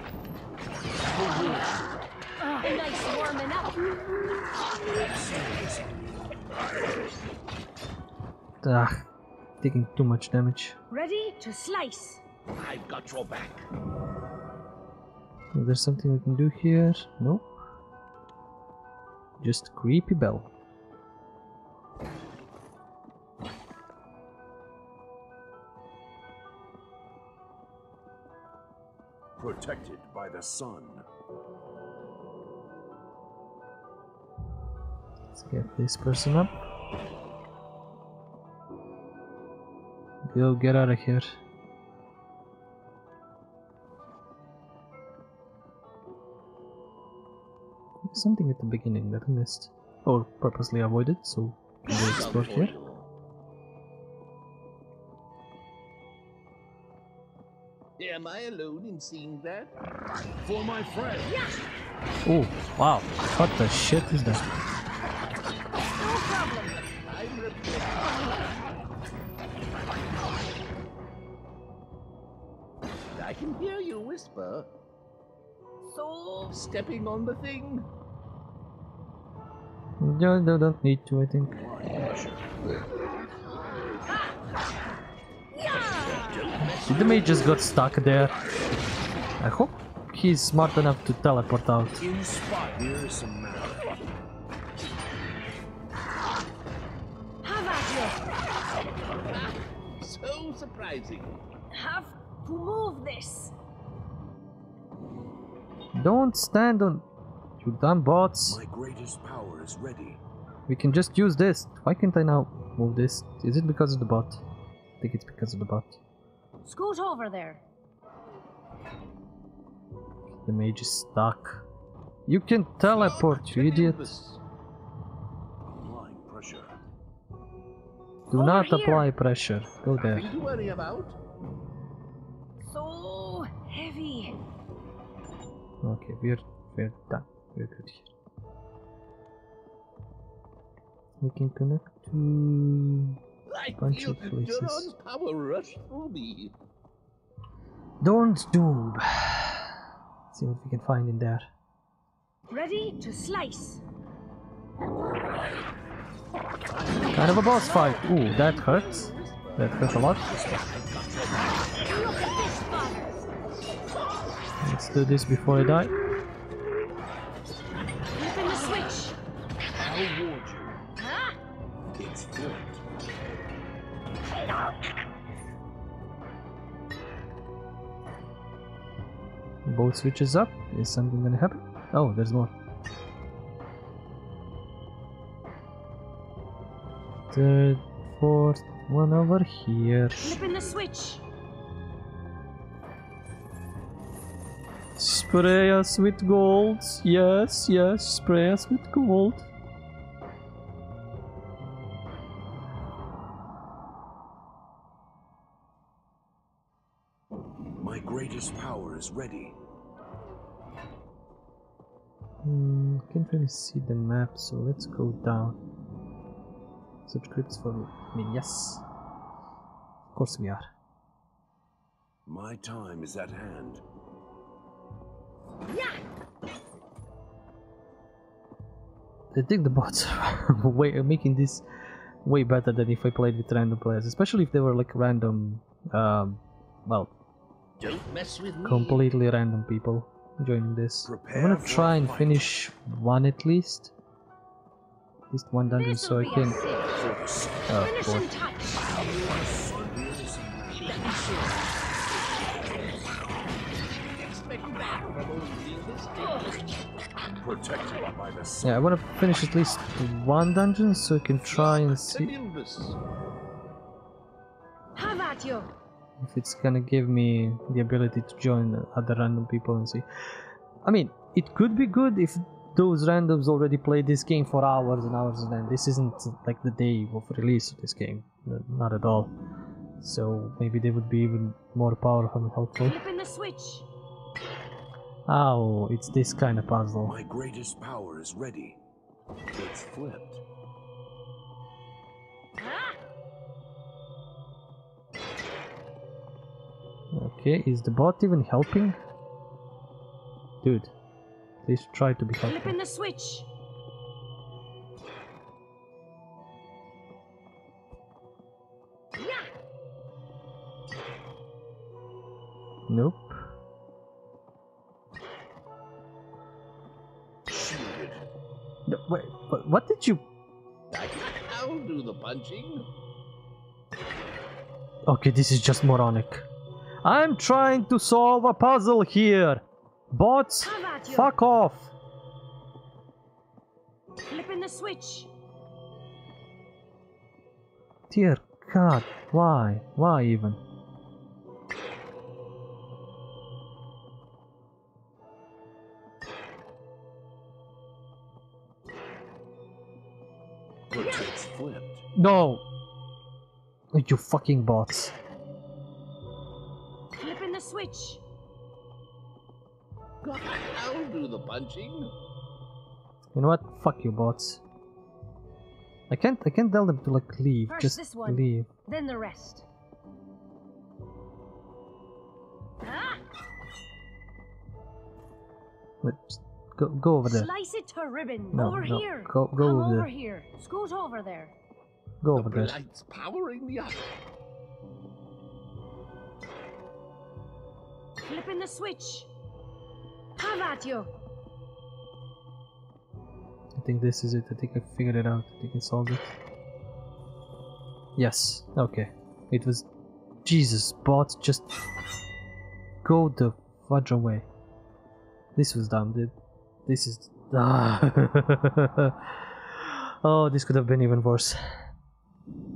Speaker 4: Ah,
Speaker 1: taking too much damage
Speaker 4: Ready to slice.
Speaker 5: I've got your back.
Speaker 1: is there something we can do here nope just creepy bell
Speaker 7: Protected by the sun.
Speaker 1: Let's get this person up. Go, get out of here. There's something at the beginning that I missed. Or purposely avoided, so can we explore here?
Speaker 5: Am I alone in seeing that?
Speaker 6: For my friend.
Speaker 1: Oh, wow. What the shit is that?
Speaker 5: Can hear you whisper.
Speaker 4: So
Speaker 5: Stepping on the thing.
Speaker 1: No, no, don't need to, I think. Did the mage just got stuck there? I hope he's smart enough to teleport out.
Speaker 7: In spot. Here's some matter.
Speaker 4: have at
Speaker 5: So surprising.
Speaker 4: Have to move this.
Speaker 1: Don't stand on you dumb bots.
Speaker 7: My greatest power is ready.
Speaker 1: We can just use this. Why can't I now move this? Is it because of the bot? I think it's because of the bot.
Speaker 4: Scoot over there.
Speaker 1: The mage is stuck. You can teleport, you idiot. Do
Speaker 4: Over
Speaker 1: not
Speaker 4: here.
Speaker 1: apply pressure. Go there.
Speaker 4: Heavy.
Speaker 1: Okay, we're we're done. We're good here. We can connect to
Speaker 8: I
Speaker 1: Bunch
Speaker 8: feel
Speaker 1: of
Speaker 8: the
Speaker 1: places.
Speaker 8: Duron's power rush through me.
Speaker 1: Dorn's Doom. See what we can find in there.
Speaker 4: Ready to slice.
Speaker 1: Kind of a boss fight. Ooh, that hurts. That hurts a lot. Let's do this before I die.
Speaker 4: Flipping the switch.
Speaker 8: I'll you.
Speaker 4: Huh?
Speaker 8: It's flipped.
Speaker 1: Both switches up. Is something gonna happen? Oh, there's more. Third, fourth, one over here.
Speaker 4: Flipping the switch.
Speaker 1: Spray us with gold. Yes, yes, spray us with gold.
Speaker 7: My greatest power is ready.
Speaker 1: Hmm, can't really see the map, so let's go down. Search crypts for. me, yes. Of course we are.
Speaker 7: My time is at hand.
Speaker 1: I think the bots are way are making this way better than if I played with random players, especially if they were like random, um, well,
Speaker 8: Don't mess with me.
Speaker 1: completely random people joining this. I'm gonna try and
Speaker 7: fight.
Speaker 1: finish one at least. At least one dungeon so I
Speaker 4: This'll be a
Speaker 1: can. Oh, boy.
Speaker 7: Protected by the sun.
Speaker 1: Yeah, I wanna finish at least one dungeon so I can try and see
Speaker 8: Nimbus.
Speaker 4: Have at you.
Speaker 1: if it's gonna give me the ability to join the other random people and see. I mean, it could be good if those randoms already played this game for hours and hours, and then this isn't like the day of release of this game, not at all. So maybe they would be even more powerful and helpful.
Speaker 4: Flipping the switch.
Speaker 1: Oh, it's this kind of puzzle.
Speaker 7: My greatest power is ready.
Speaker 8: It's flipped.
Speaker 1: Okay, is the bot even helping? Dude, please try to be helpful.
Speaker 4: Flipping the switch. Yeah.
Speaker 1: Nope. Wait, what, what did you?
Speaker 8: I, I'll do the punching.
Speaker 1: Okay, this is just moronic. I'm trying to solve a puzzle here. Bots,
Speaker 4: Have at you.
Speaker 1: fuck off.
Speaker 4: Flipping the switch.
Speaker 1: Dear God, why? Why even? No! You fucking bots.
Speaker 4: Flipping the switch.
Speaker 8: I'll do the punching.
Speaker 1: You know what? Fuck you, bots. I can't. I can't tell them to like leave.
Speaker 4: First
Speaker 1: Just
Speaker 4: this one.
Speaker 1: leave.
Speaker 4: Then the rest. Ah,
Speaker 1: Let's go. Go over there.
Speaker 4: slice it to ribbon.
Speaker 1: No,
Speaker 4: over
Speaker 1: no,
Speaker 4: here.
Speaker 1: go- go
Speaker 4: Come
Speaker 1: over
Speaker 4: over
Speaker 1: there.
Speaker 4: here. Scoot over there.
Speaker 1: Go
Speaker 8: The
Speaker 1: over there.
Speaker 8: Blight's powering me up.
Speaker 4: Flipping the switch. Have at you.
Speaker 1: I think this is it. I think I figured it out. I think I solved it. Yes. Okay. It was. Jesus, bots, just go the fudge away. This was dumb, dude. This is. Ah. oh, this could have been even worse.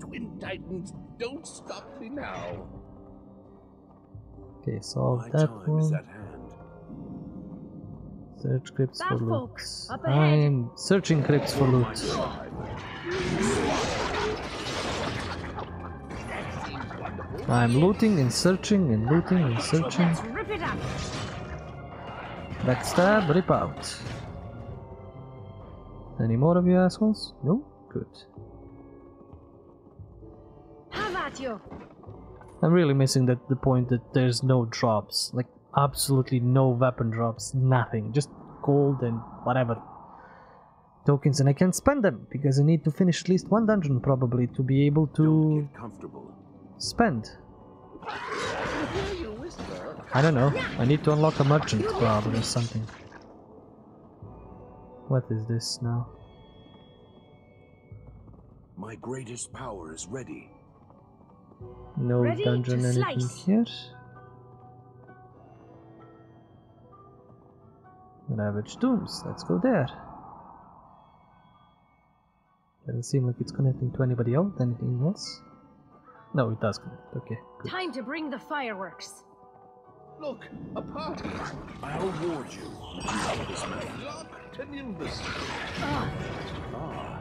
Speaker 8: Twin Titans, don't stop me now.
Speaker 1: Okay, solve
Speaker 7: My
Speaker 1: that
Speaker 7: time is at hand.
Speaker 1: Search crypts for loot.
Speaker 4: folks, up ahead.
Speaker 1: I'm searching crypts for oh loot. I'm looting and searching and looting and searching.
Speaker 4: Let's rip it up.
Speaker 1: Backstab, rip out. Any more of you assholes? No? Good.
Speaker 4: Have at you.
Speaker 1: I'm really missing that the point that there's no drops. Like absolutely no weapon drops, nothing. Just gold and whatever. Tokens and I can't spend them because I need to finish at least one dungeon probably to be able to
Speaker 8: get comfortable.
Speaker 1: spend.
Speaker 8: Hear you whisper.
Speaker 1: I don't know. I need to unlock a merchant probably or something. What is this now?
Speaker 7: My greatest power is ready.
Speaker 1: No
Speaker 4: Ready
Speaker 1: dungeon
Speaker 4: to
Speaker 1: anything
Speaker 4: slice.
Speaker 1: here. Ravage Tombs, let's go there. Doesn't seem like it's connecting to anybody else, anything else. No, it does connect, okay. Good.
Speaker 4: Time to bring the fireworks.
Speaker 8: Look, a party.
Speaker 7: I'll reward you. if you help this man.
Speaker 8: Lock to Nimbus.
Speaker 7: Ah,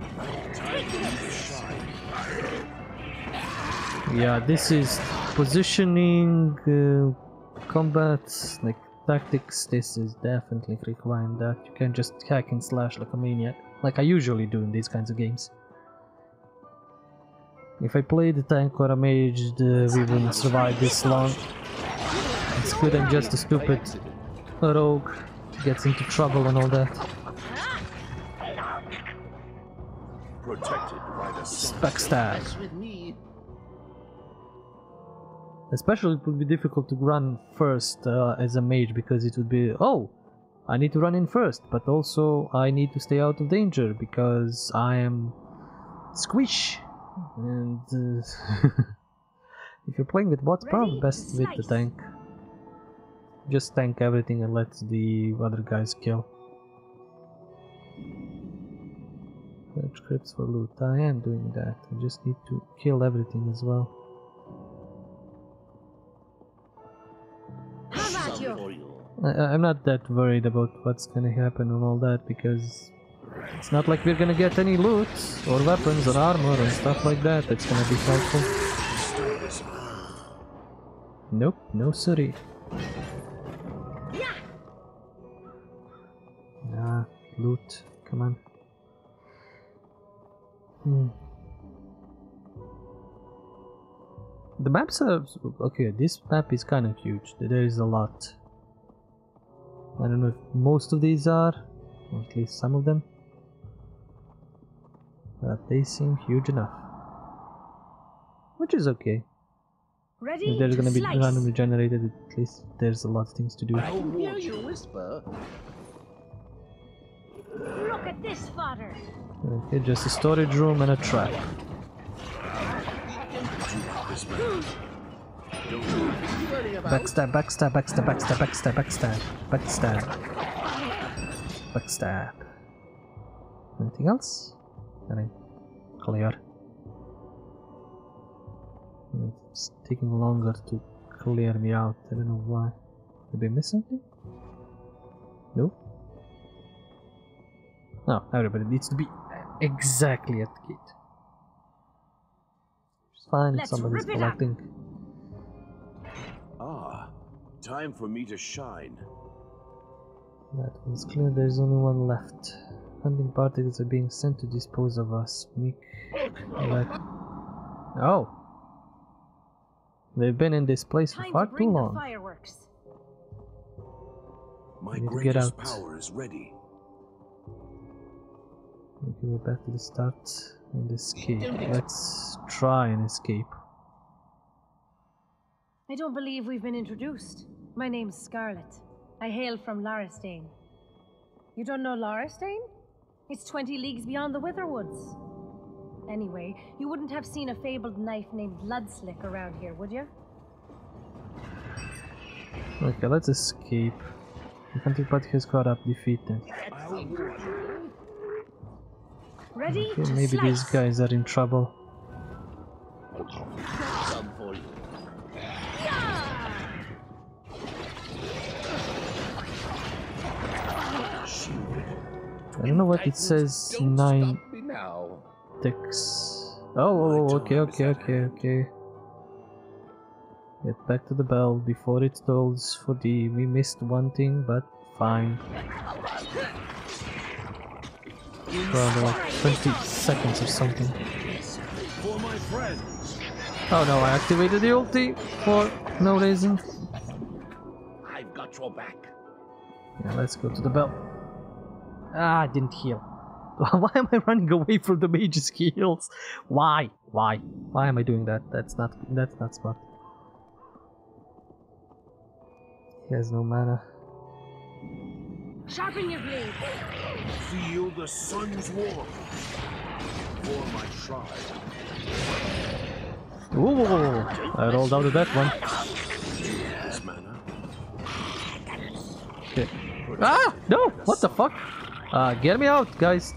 Speaker 7: time for you to shine.
Speaker 1: Yeah, this is positioning, uh, combat, like tactics. This is definitely requiring that. You can't just hack and slash like a maniac, like I usually do in these kinds of games. If I play the tank or a mage, uh, we wouldn't survive this long. It's good I'm just a stupid rogue gets into trouble and all that.
Speaker 7: Protected by the.
Speaker 1: Backstab.
Speaker 8: Mess with me.
Speaker 1: Especially it would be difficult to run first uh, as a mage because it would be oh I need to run in first but also I need to stay out of danger because I am squish. And uh, if you're playing with bots probably best with the tank. Just tank everything and let the other guys kill. Search crypts for loot. I am doing that. I just need to kill everything as well
Speaker 8: for you.
Speaker 1: I, I'm not that worried about what's gonna happen and all that because it's not like we're gonna get any loot or weapons or armor and stuff like that that's gonna be helpful. Nope, no sorry.
Speaker 4: Yeah.
Speaker 1: Nah, loot, come on. Hmm. The maps are okay. This map is kind of huge. There is a lot. I don't know if most of these are, or at least some of them, but they seem huge enough, which is okay.
Speaker 4: Ready
Speaker 1: If there's
Speaker 4: to
Speaker 1: gonna be
Speaker 4: slice.
Speaker 1: randomly generated, at least there's a lot of things to do.
Speaker 8: I can hear you whisper.
Speaker 4: Look at this fodder.
Speaker 1: Okay, just a storage room and a trap. Backstab, backstab, backstab, backstab, backstab, backstab, backstab, backstab. Anything else? Nothing. Clear. It's taking longer to clear me out. I don't know why. Did we miss something? Nope. No, everybody needs to be exactly at the gate. It's fine if somebody's collecting.
Speaker 7: Ah, time for me to shine.
Speaker 1: That was clear, there's only one left. Hunting parties are being sent to dispose of us. Meek. Like... Oh! They've been in this place for
Speaker 4: Time
Speaker 1: far
Speaker 4: to
Speaker 1: too
Speaker 4: bring the
Speaker 1: long.
Speaker 4: fireworks.
Speaker 7: My
Speaker 1: need get
Speaker 7: greatest
Speaker 1: out.
Speaker 7: power is ready.
Speaker 1: Okay, we're back to the start and escape. Let's try and escape.
Speaker 4: I don't believe we've been introduced. My name's Scarlet. I hail from Laristane. You don't know Laristane? It's 20 leagues beyond the Witherwoods. Anyway, you wouldn't have seen a fabled knife named Bloodslick around here, would you?
Speaker 1: Okay, let's escape. The hunting party has caught up, defeated.
Speaker 4: Ready
Speaker 1: Okay, maybe
Speaker 4: slice.
Speaker 1: these guys are in trouble.
Speaker 8: Some for you.
Speaker 1: I don't know what it says. Nine ticks. Oh, oh, oh, okay, okay, okay, okay. Get back to the bell before it tolls for the. We missed one thing, but fine. For like 20 seconds or something.
Speaker 6: For my friends.
Speaker 1: Oh no, I activated the ulti for no reason.
Speaker 8: I've got your back.
Speaker 1: Yeah, let's go to the bell. Ah, I didn't heal. Why am I running away from the mage's heals? Why? Why? Why am I doing that? That's not that's not smart. He has no mana.
Speaker 4: Sharpen your blade.
Speaker 6: Feel the sun's warmth. For my tribe.
Speaker 1: Ooh, I rolled out of that one.
Speaker 6: This mana.
Speaker 1: Okay. Ah! No! What the fuck? Uh, get me out, guys.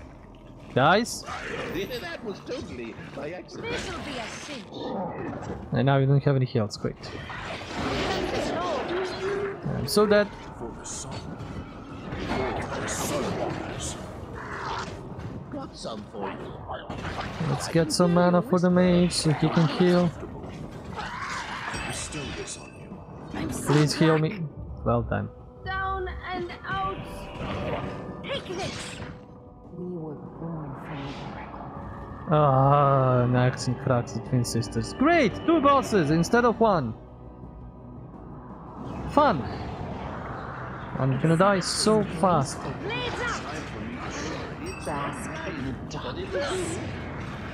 Speaker 1: Guys.
Speaker 8: that was totally by accident.
Speaker 4: This'll be a cinch.
Speaker 1: And now you don't have any heals. Great. I'm so dead. Let's get some mana for the mage so he can heal. Please heal me. Well done. Ah, Nax and Krax, the twin sisters. Great! Two bosses instead of one. Fun. I'm gonna die so fast.
Speaker 4: Blades up.
Speaker 9: Bask in.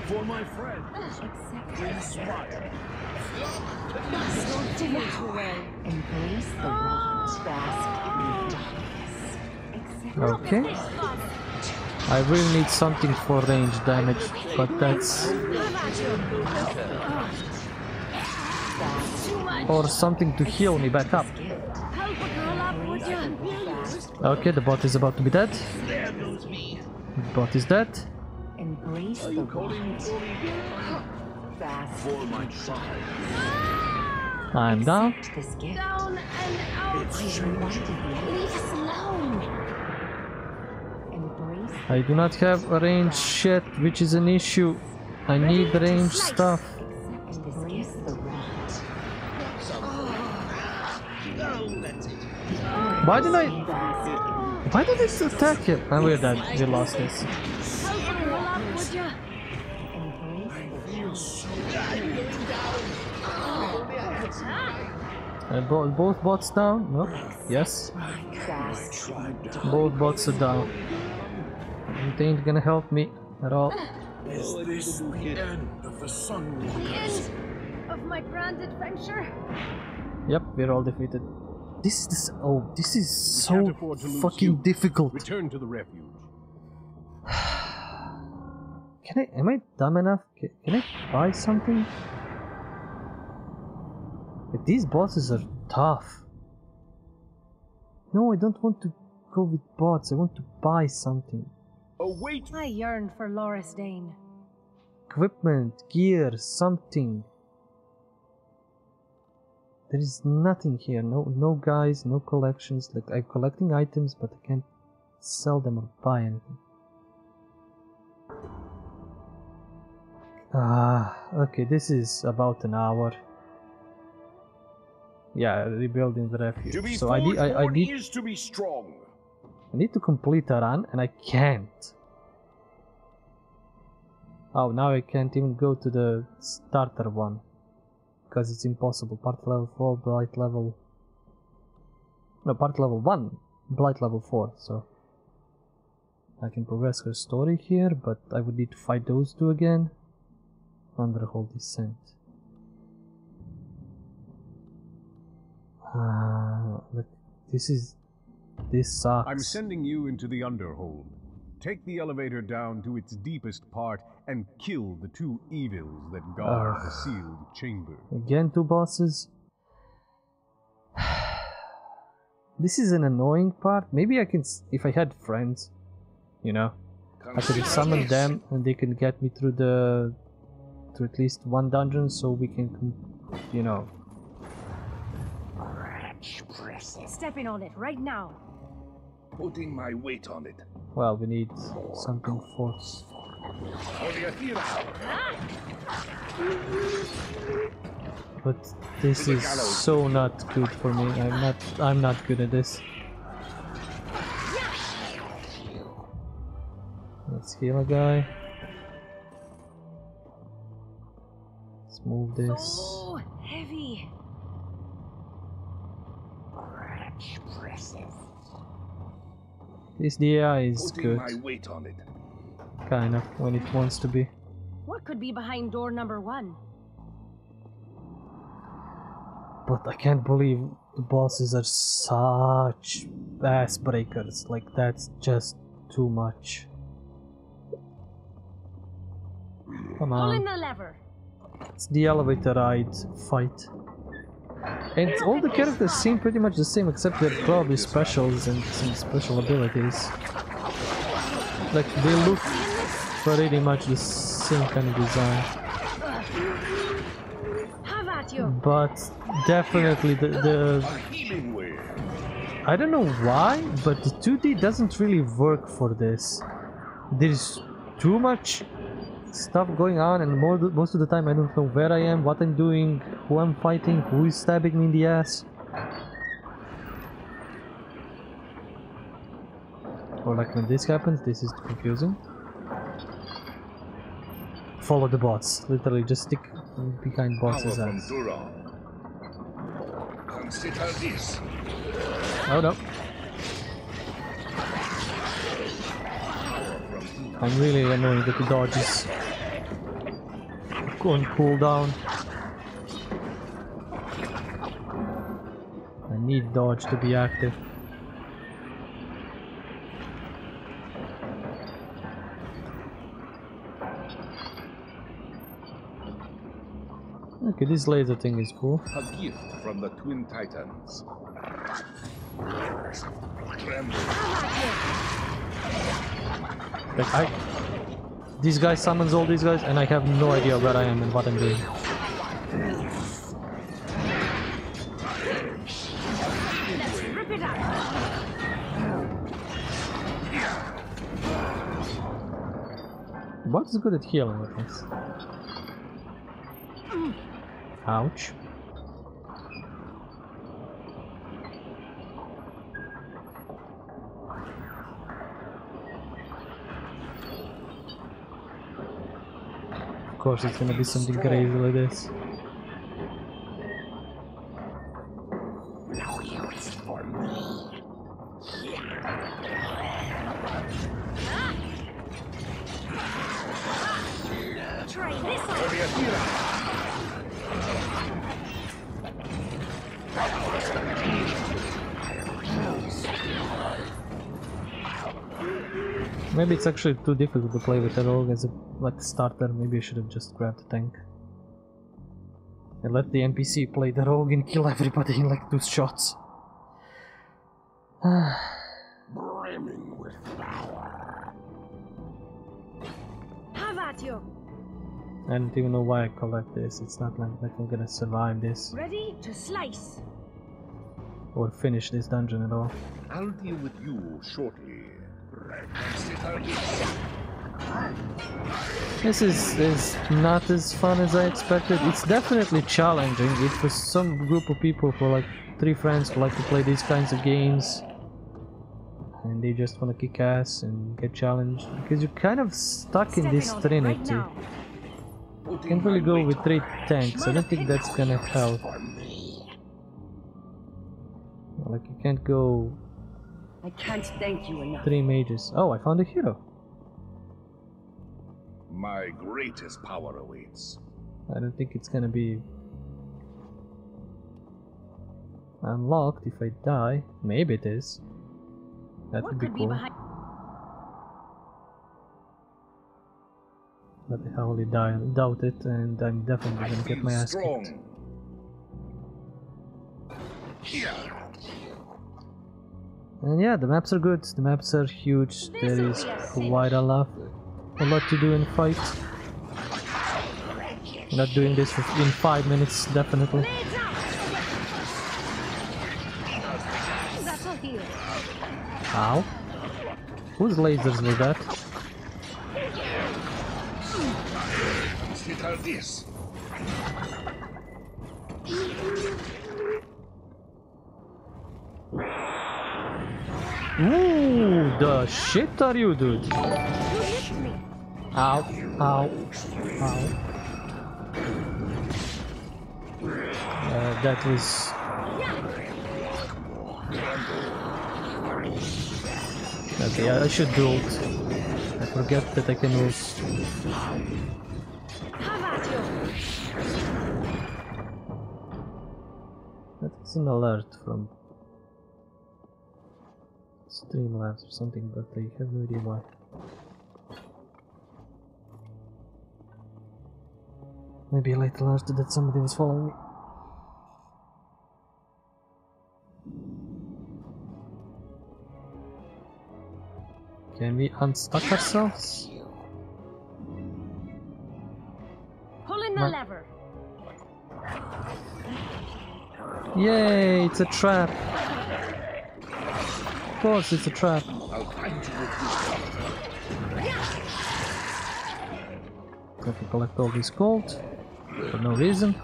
Speaker 6: For my friends. Inspire.
Speaker 4: Don't it away.
Speaker 9: Embrace the light. Bask in darkness.
Speaker 1: Okay.
Speaker 4: This boss.
Speaker 1: I really need something for range damage, but that's or something to heal me back up.
Speaker 4: Help a girl up, would you?
Speaker 1: Okay, the bot is about to be dead. The bot is dead.
Speaker 9: Embrace the light. Bask
Speaker 6: For.
Speaker 1: I'm down.
Speaker 9: Accept this gift.
Speaker 4: Down and out.
Speaker 9: I invited the
Speaker 4: Leave us alone.
Speaker 1: I do not have a range shit, which is an issue. I need range stuff.
Speaker 9: Embrace the light.
Speaker 1: Why did I? Why did this attack him? And we're dead. We lost this.
Speaker 4: I a girl up, would you?
Speaker 9: embrace the
Speaker 1: bo- both bots down? No? Yes. Both bots are down. It ain't gonna help me at all.
Speaker 6: Is this the end of the sun?
Speaker 4: The end of my grand adventure.
Speaker 1: Yep, we're all defeated. This is this. Oh, this is so
Speaker 2: afford to lose
Speaker 1: fucking
Speaker 2: you.
Speaker 1: difficult.
Speaker 2: Return to the refuge.
Speaker 1: Can I? Am I dumb enough? Can, can I buy something? But these bosses are tough. No, I don't want to go with bots. I want to buy something.
Speaker 6: Await
Speaker 4: I yearn for Laristane.
Speaker 1: Equipment, gear, something. There is nothing here. No, no guys, no collections. Like I'm collecting items, but I can't sell them or buy anything. Ah, okay. This is about an hour. Yeah, rebuilding the
Speaker 6: To
Speaker 1: refuge.
Speaker 6: be
Speaker 1: So I need, I, I need,
Speaker 6: is to be strong.
Speaker 1: I need to complete a run, and I can't. Oh, now I can't even go to the starter one. Because it's impossible. Part level 4, blight level... No, part level 1, blight level 4, so... I can progress her story here, but I would need to fight those two again. Underhold Descent. Uh, look, this is... This sucks.
Speaker 2: I'm sending you into the Underhold. Take the elevator down to its deepest part and kill the two evils that guard the sealed chamber.
Speaker 1: Again, two bosses. this is an annoying part. Maybe I can, if I had friends, you know, I could summon them and they can get me through the, through at least one dungeon, so we can, you know.
Speaker 4: Stepping on it right now
Speaker 5: putting my weight on it.
Speaker 1: Well, we need something for. But this is so not good for me. I'm not. I'm not good at this. Let's heal a guy. Let's move this. This DI is
Speaker 8: Putting
Speaker 1: good,
Speaker 8: my weight on it.
Speaker 1: kind of, when it wants to be.
Speaker 4: What could be behind door number one?
Speaker 1: But I can't believe the bosses are such ass breakers. Like, that's just too much. Come on.
Speaker 4: Pulling the lever.
Speaker 1: It's the elevator ride fight. And all the characters seem pretty much the same except they're probably specials and some special abilities. Like they look pretty much the same kind of design. But definitely the, the. I don't know why, but the 2D doesn't really work for this. There's too much stuff going on, and more most of the time I don't know where I am, what I'm doing, who I'm fighting, who is stabbing me in the ass. Or like when this happens, this is confusing. Follow the bots. Literally, just stick behind bots'
Speaker 8: from
Speaker 1: ass.
Speaker 8: Duron. Consider this.
Speaker 1: Oh no. I'm really annoyed that the dodge is going on cooldown. I need dodge to be active. Okay, this laser thing is cool.
Speaker 8: A gift from the Twin Titans. Tremble.
Speaker 1: Like I, this guy summons all these guys, and I have no idea where I am and what I'm doing. What's good at healing weapons? Ouch. Course it's gonna be something crazy like this. Actually too difficult to play with a rogue as a like starter. Maybe I should have just grabbed the tank. And let the NPC play the rogue and kill everybody in like two shots.
Speaker 7: brimming with power.
Speaker 4: Have at you.
Speaker 1: I don't even know why I collect this. It's not like, like I'm gonna survive this
Speaker 4: Ready to slice.
Speaker 1: or finish this dungeon at all.
Speaker 8: I'll deal with you shortly. This.
Speaker 1: Is, is not as fun as I expected. It's definitely challenging. It's for some group of people, for like three friends who like to play these kinds of games. And they just want to kick ass and get challenged. Because you're kind of stuck in this trinity.
Speaker 8: Putting
Speaker 1: Can't really go with three tanks. I don't think that's gonna help. Like you can't go
Speaker 9: I can't thank you enough.
Speaker 1: three mages. Oh, I found a hero.
Speaker 8: My greatest power awaits.
Speaker 1: I don't think it's gonna be unlocked if I die. Maybe it is. That
Speaker 4: What
Speaker 1: would be
Speaker 4: could be
Speaker 1: cool.
Speaker 4: behind?
Speaker 1: But I heavily die, doubt it, and I'm definitely gonna get my ass
Speaker 8: strong.
Speaker 1: kicked.
Speaker 8: Here.
Speaker 1: And yeah, the maps are good. The maps are huge. There
Speaker 4: This'll
Speaker 1: is
Speaker 4: be a cinch.
Speaker 1: quite a lot, a lot to do in fight. Not doing this for, in five minutes, definitely.
Speaker 4: Blades out.
Speaker 1: Ow. Whose lasers were that? Ooh, the shit are you, dude? Ow, ow, ow. Uh, that was... Okay, I should do ult. I forget that I can ult.
Speaker 4: Have at you!
Speaker 1: That's an alert from Streamlabs or something, but I have no idea why. Maybe a late alert that somebody was following me. Can we unstuck ourselves?
Speaker 4: Pulling the
Speaker 1: Ma-
Speaker 4: lever.
Speaker 1: Yay, it's a trap! Course it's a trap. To collect all this gold for no reason.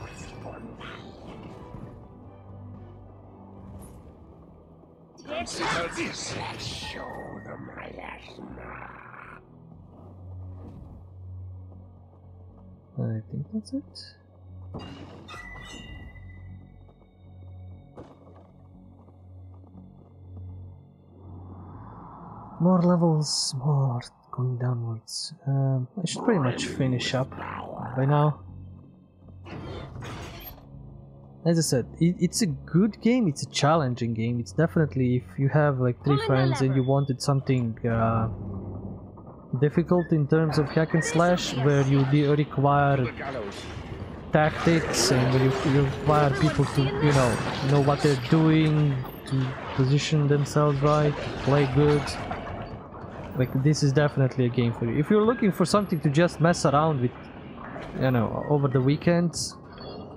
Speaker 1: I think that's it. More levels, more going downwards. Um, I should pretty much finish up by now. As I said, it, it's a good game, it's a challenging game. It's definitely, if you have like three friends and you wanted something uh, difficult in terms of hack and slash, where you require tactics and where you, you require people to, you know, know what they're doing, to position themselves right, play good. Like this is definitely a game for you. If you're looking for something to just mess around with, you know, over the weekends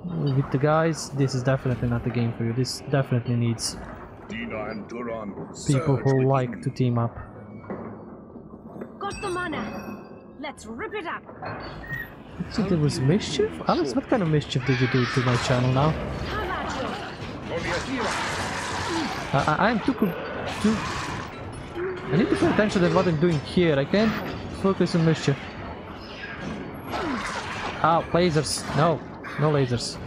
Speaker 1: with the guys, this is definitely not the game for you. This definitely needs
Speaker 8: Dina and Duran
Speaker 1: people who like
Speaker 8: you.
Speaker 1: to team up.
Speaker 4: Got the mana. Let's rip it up.
Speaker 1: So there was mischief? Alex, what kind of mischief did you do to my channel now?
Speaker 4: Have at you.
Speaker 1: I, I, I'm too, too... I need to pay attention to what I'm doing here. I can't focus on mischief. Ah, lasers. No, no lasers.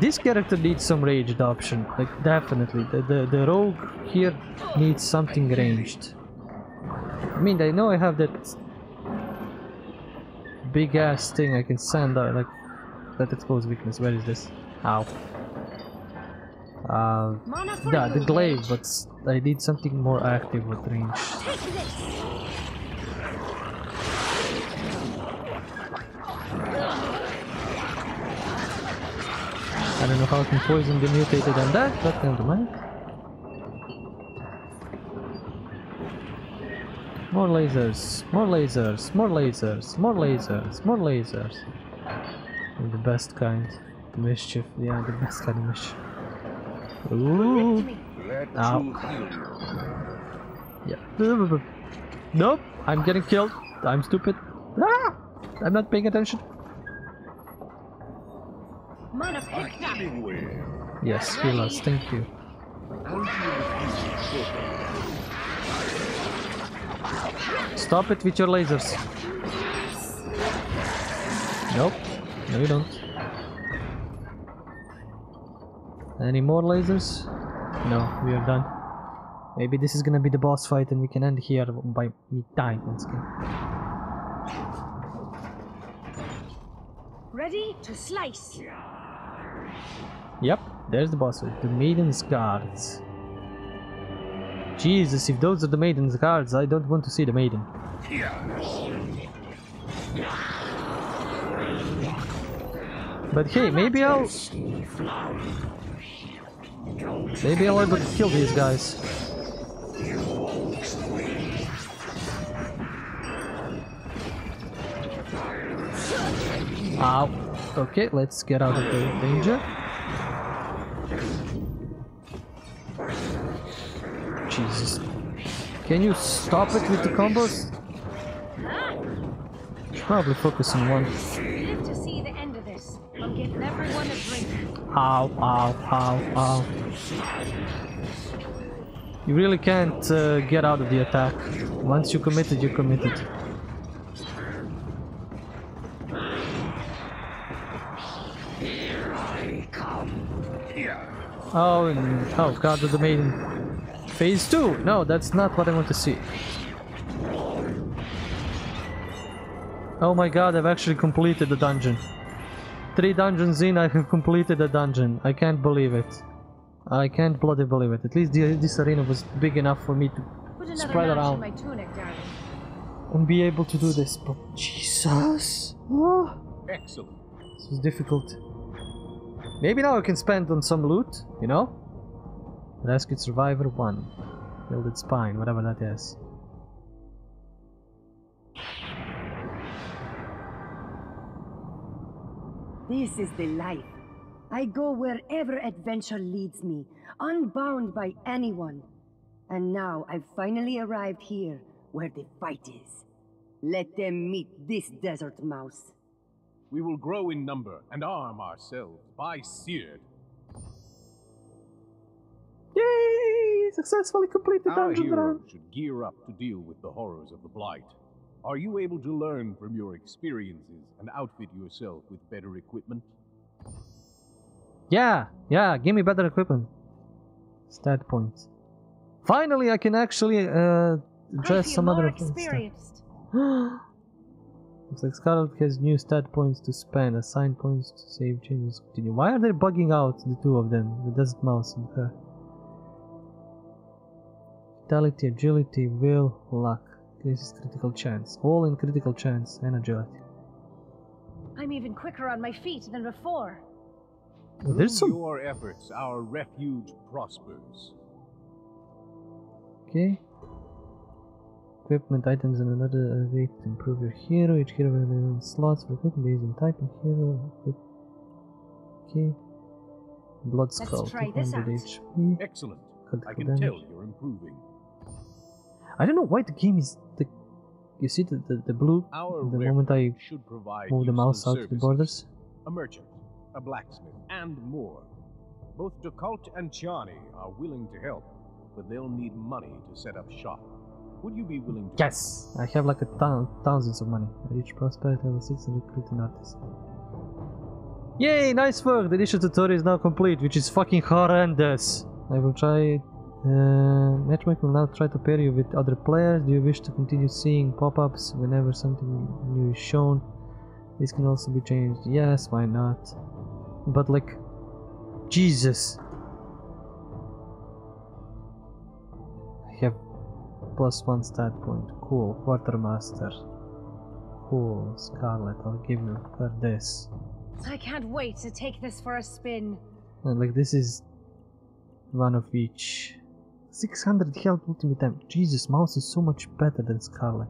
Speaker 1: This character needs some rage adoption. Like, definitely. The, the, the rogue here needs something ranged. I mean, I know I have that big ass thing I can send out, like, that expose weakness. Where is this? Ow. Uh, yeah, the glaive, but I need something more active with range. I don't know how I can poison the mutated and that, but never mind. More lasers, more lasers, more lasers, more lasers, more lasers. And the best kind. Mischief, yeah, the best kind of mischief. Ooh,
Speaker 4: Me.
Speaker 1: Ow.
Speaker 8: truth heal you.
Speaker 1: yeah. Nope, I'm getting killed. I'm stupid. Ah! I'm not paying attention.
Speaker 4: Mana
Speaker 8: A
Speaker 4: picked up.
Speaker 8: healing wave.
Speaker 1: Yes, heal us, thank you. Stop it with your lasers. Nope. No, you don't. Any more lasers? No, we are done. Maybe this is gonna be the boss fight and we can end here by me dying once again.
Speaker 4: Ready to slice.
Speaker 1: Yep, there's the boss fight. The Maiden's Guards. Jesus, if those are the Maiden's Guards, I don't want to see the Maiden. But hey, maybe I'll... Maybe I'll able to kill these guys. Ow. Okay, let's get out of the danger. Jesus. Can you stop it with the combos? Probably focus on one.
Speaker 4: Live to see the end of this. I'm getting everyone a drink.
Speaker 1: Ow, ow, ow, ow. You really can't uh, get out of the attack. Once you committed, you're committed. Here I come. Here. Oh, and, oh god, the maiden. Phase 2! No, that's not what I want to see. Oh my god, I've actually completed the dungeon. Three dungeons in, I have completed the dungeon. I can't believe it. I can't bloody believe it. At least the, this arena was big enough for me to spread around
Speaker 4: my tunic,
Speaker 1: and be able to do this. But Jesus, Ah,
Speaker 2: Excellent.
Speaker 1: this was difficult. Maybe now I can spend on some loot, you know? Rescued Survivor 1. Gilded Spine, whatever that is.
Speaker 10: This is the life. I go wherever adventure leads me, unbound by anyone. And now I've finally arrived here, where the fight is. Let them meet this desert mouse.
Speaker 2: We will grow in number and arm ourselves by Seared.
Speaker 1: Yay! Successfully completed
Speaker 2: Our
Speaker 1: dungeon run.
Speaker 2: heroes should gear up to deal with the horrors of the Blight. Are you able to learn from your experiences and outfit yourself with better equipment?
Speaker 1: Yeah, yeah, give me better equipment. Stat points. Finally, I can actually uh,
Speaker 4: feel
Speaker 1: some other
Speaker 4: experienced.
Speaker 1: Looks like Scarlet has new stat points to spend, assign points to save changes. Continue. Why are they bugging out the two of them? The Desert Mouse and her. Vitality, agility, will, luck. This is critical chance. All in critical chance and agility.
Speaker 4: I'm even quicker on my feet than before.
Speaker 1: Oh, there's some.
Speaker 2: your efforts, our refuge prospers.
Speaker 1: Okay. Equipment items and another way to improve your hero. Each hero will have slots for equipment based on type of hero. Equip- Okay. Blood skull,
Speaker 4: try this
Speaker 1: 200
Speaker 4: out.
Speaker 1: HP.
Speaker 2: Excellent. I can
Speaker 1: damage.
Speaker 2: tell you're improving.
Speaker 1: I don't know why the game is the. You see the the, the blue
Speaker 2: Our
Speaker 1: the moment I
Speaker 2: should provide
Speaker 1: move the mouse out to the borders.
Speaker 2: A merchant, a blacksmith, and more. Both Decult and Chani are willing to help, but they'll need money to set up shop. Would you be willing to?
Speaker 1: Yes, I have like a ton, thousands of money. I reach prosperity level 6 and artist. Yay, nice work! The initial tutorial is now complete, which is fucking horrendous. I will try. Uh, Matchmaker will now try to pair you with other players. Do you wish to continue seeing pop-ups whenever something new is shown? This can also be changed. Yes, why not? But like, Jesus. I have plus one stat point. Cool. Quartermaster. Cool. Scarlet, I'll give you for this.
Speaker 4: I can't wait to take this for a spin.
Speaker 1: And like this is one of each. 600 health ultimate damage. Jesus, Mouse is so much better than Scarlet.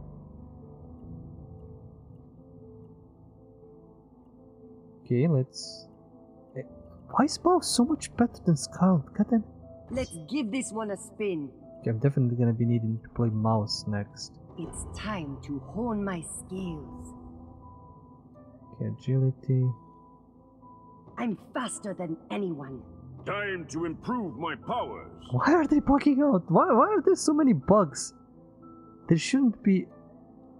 Speaker 1: Okay, let's. Why is Mouse so much better than Scarlet? God damn.
Speaker 10: Let's give this one a spin.
Speaker 1: Okay, I'm definitely gonna be needing to play Mouse next.
Speaker 10: It's time to hone my skills.
Speaker 1: Okay, agility.
Speaker 10: I'm faster than anyone.
Speaker 6: Time to improve my powers.
Speaker 1: Why are they bugging out? Why, why are there so many bugs? There shouldn't be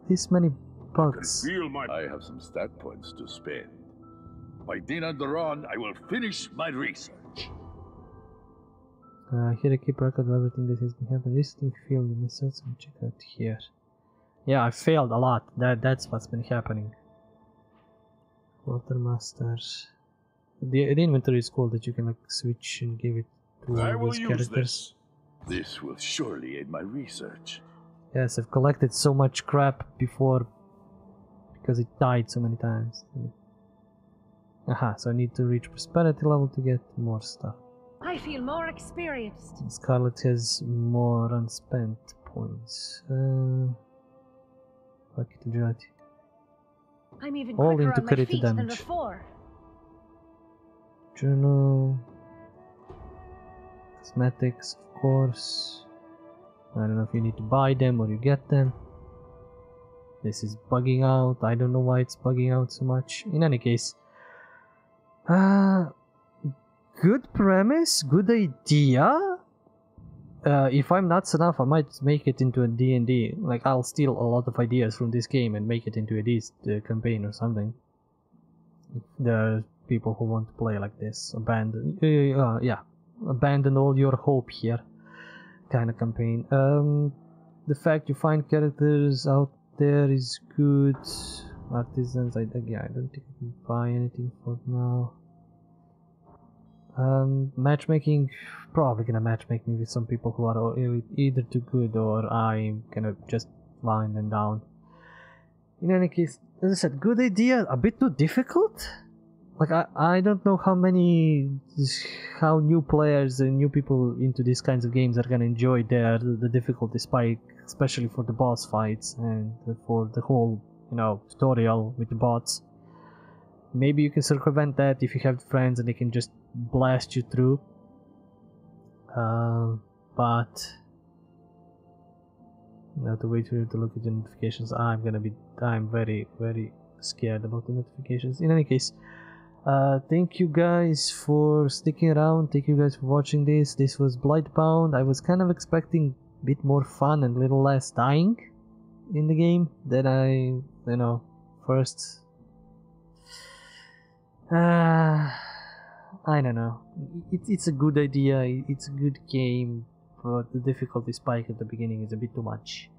Speaker 1: this many bugs.
Speaker 6: Feel my
Speaker 5: I have some stat points to spend. By Dina Duran, I will finish my research.
Speaker 1: Uh, here I keep record of everything that has been happening recently. Failed the missiles and check out here. Yeah, I failed a lot. That that's what's been happening. Quartermaster. The, the inventory is cool that you can like switch and give it to
Speaker 6: I
Speaker 1: all
Speaker 6: will
Speaker 1: those
Speaker 6: use
Speaker 1: characters.
Speaker 6: this.
Speaker 5: This will surely aid my research.
Speaker 1: Yes, I've collected so much crap before because it died so many times. Aha, so I need to reach prosperity level to get more stuff.
Speaker 4: I feel more experienced.
Speaker 1: Scarlet has more unspent points. Uh, fuck it, agility.
Speaker 4: I'm even
Speaker 1: All
Speaker 4: quicker
Speaker 1: into
Speaker 4: on my feet than
Speaker 1: damage.
Speaker 4: before.
Speaker 1: Journal. Cosmetics, of course. I don't know if you need to buy them or you get them. This is bugging out. I don't know why it's bugging out so much. In any case, uh, good premise, good idea. Uh, if I'm nuts enough, I might make it into a D&D. Like, I'll steal a lot of ideas from this game and make it into a D uh, campaign or something. The people who want to play like this. Abandon, uh, uh, yeah, abandon all your hope here, kind of campaign. Um, the fact you find characters out there is good. Artisans, I, yeah, I don't think I can buy anything for now. Um, matchmaking, probably gonna matchmake me with some people who are either too good or I'm gonna just wind them down. In any case, as I said, good idea, a bit too difficult. Like I, I don't know how many, how new players and new people into these kinds of games are gonna enjoy their the difficulty spike, especially for the boss fights and for the whole, you know, tutorial with the bots. Maybe you can circumvent that if you have friends and they can just blast you through. Uh, but now to wait for you to look at the notifications. I'm gonna be. I'm very very scared about the notifications. In any case, uh, thank you guys for sticking around. Thank you guys for watching this. This was Blightbound. I was kind of expecting a bit more fun and a little less dying in the game than I, you know, first uh, I don't know. It, it's a good idea. It's a good game, but the difficulty spike at the beginning is a bit too much.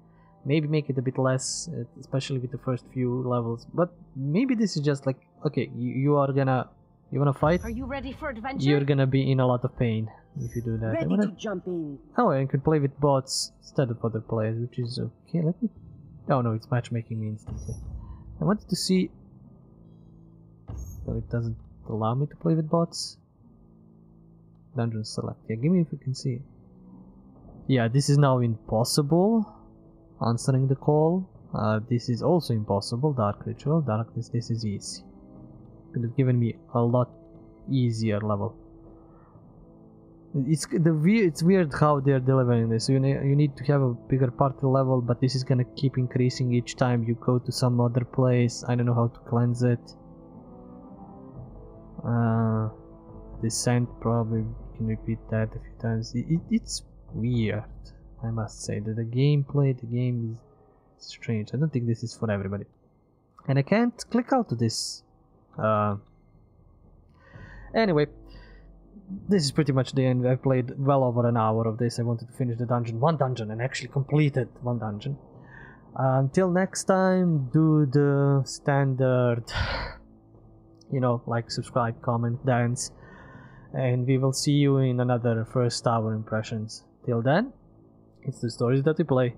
Speaker 1: Maybe make it a bit less, especially with the first few levels. But maybe this is just like okay, you, you are gonna you wanna fight?
Speaker 4: Are you ready for adventure?
Speaker 1: You're gonna be in a lot of pain if you do that.
Speaker 10: Ready to jump in.
Speaker 1: Oh, and you can play with bots instead of other players, which is okay. Let me. Oh no, it's matchmaking me instantly. I wanted to see so it doesn't allow me to play with bots. Dungeon select. Yeah, give me if you can see. Yeah, this is now impossible. Answering the call. Uh, this is also impossible. Dark ritual. Darkness. This is easy. Could have given me a lot easier level. It's the it's weird how they're delivering this. You need you need to have a bigger party level, but this is gonna keep increasing each time you go to some other place. I don't know how to cleanse it. Uh, descent probably can repeat that a few times. It, it, it's weird, I must say. That the gameplay, the game is strange. I don't think this is for everybody. And I can't click out of this. Uh, anyway, this is pretty much the end. I played well over an hour of this. I wanted to finish the dungeon, one dungeon, and actually completed one dungeon. Uh, until next time, do the standard you know like subscribe comment dance and we will see you in another first hour impressions till then it's the stories that we play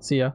Speaker 1: see ya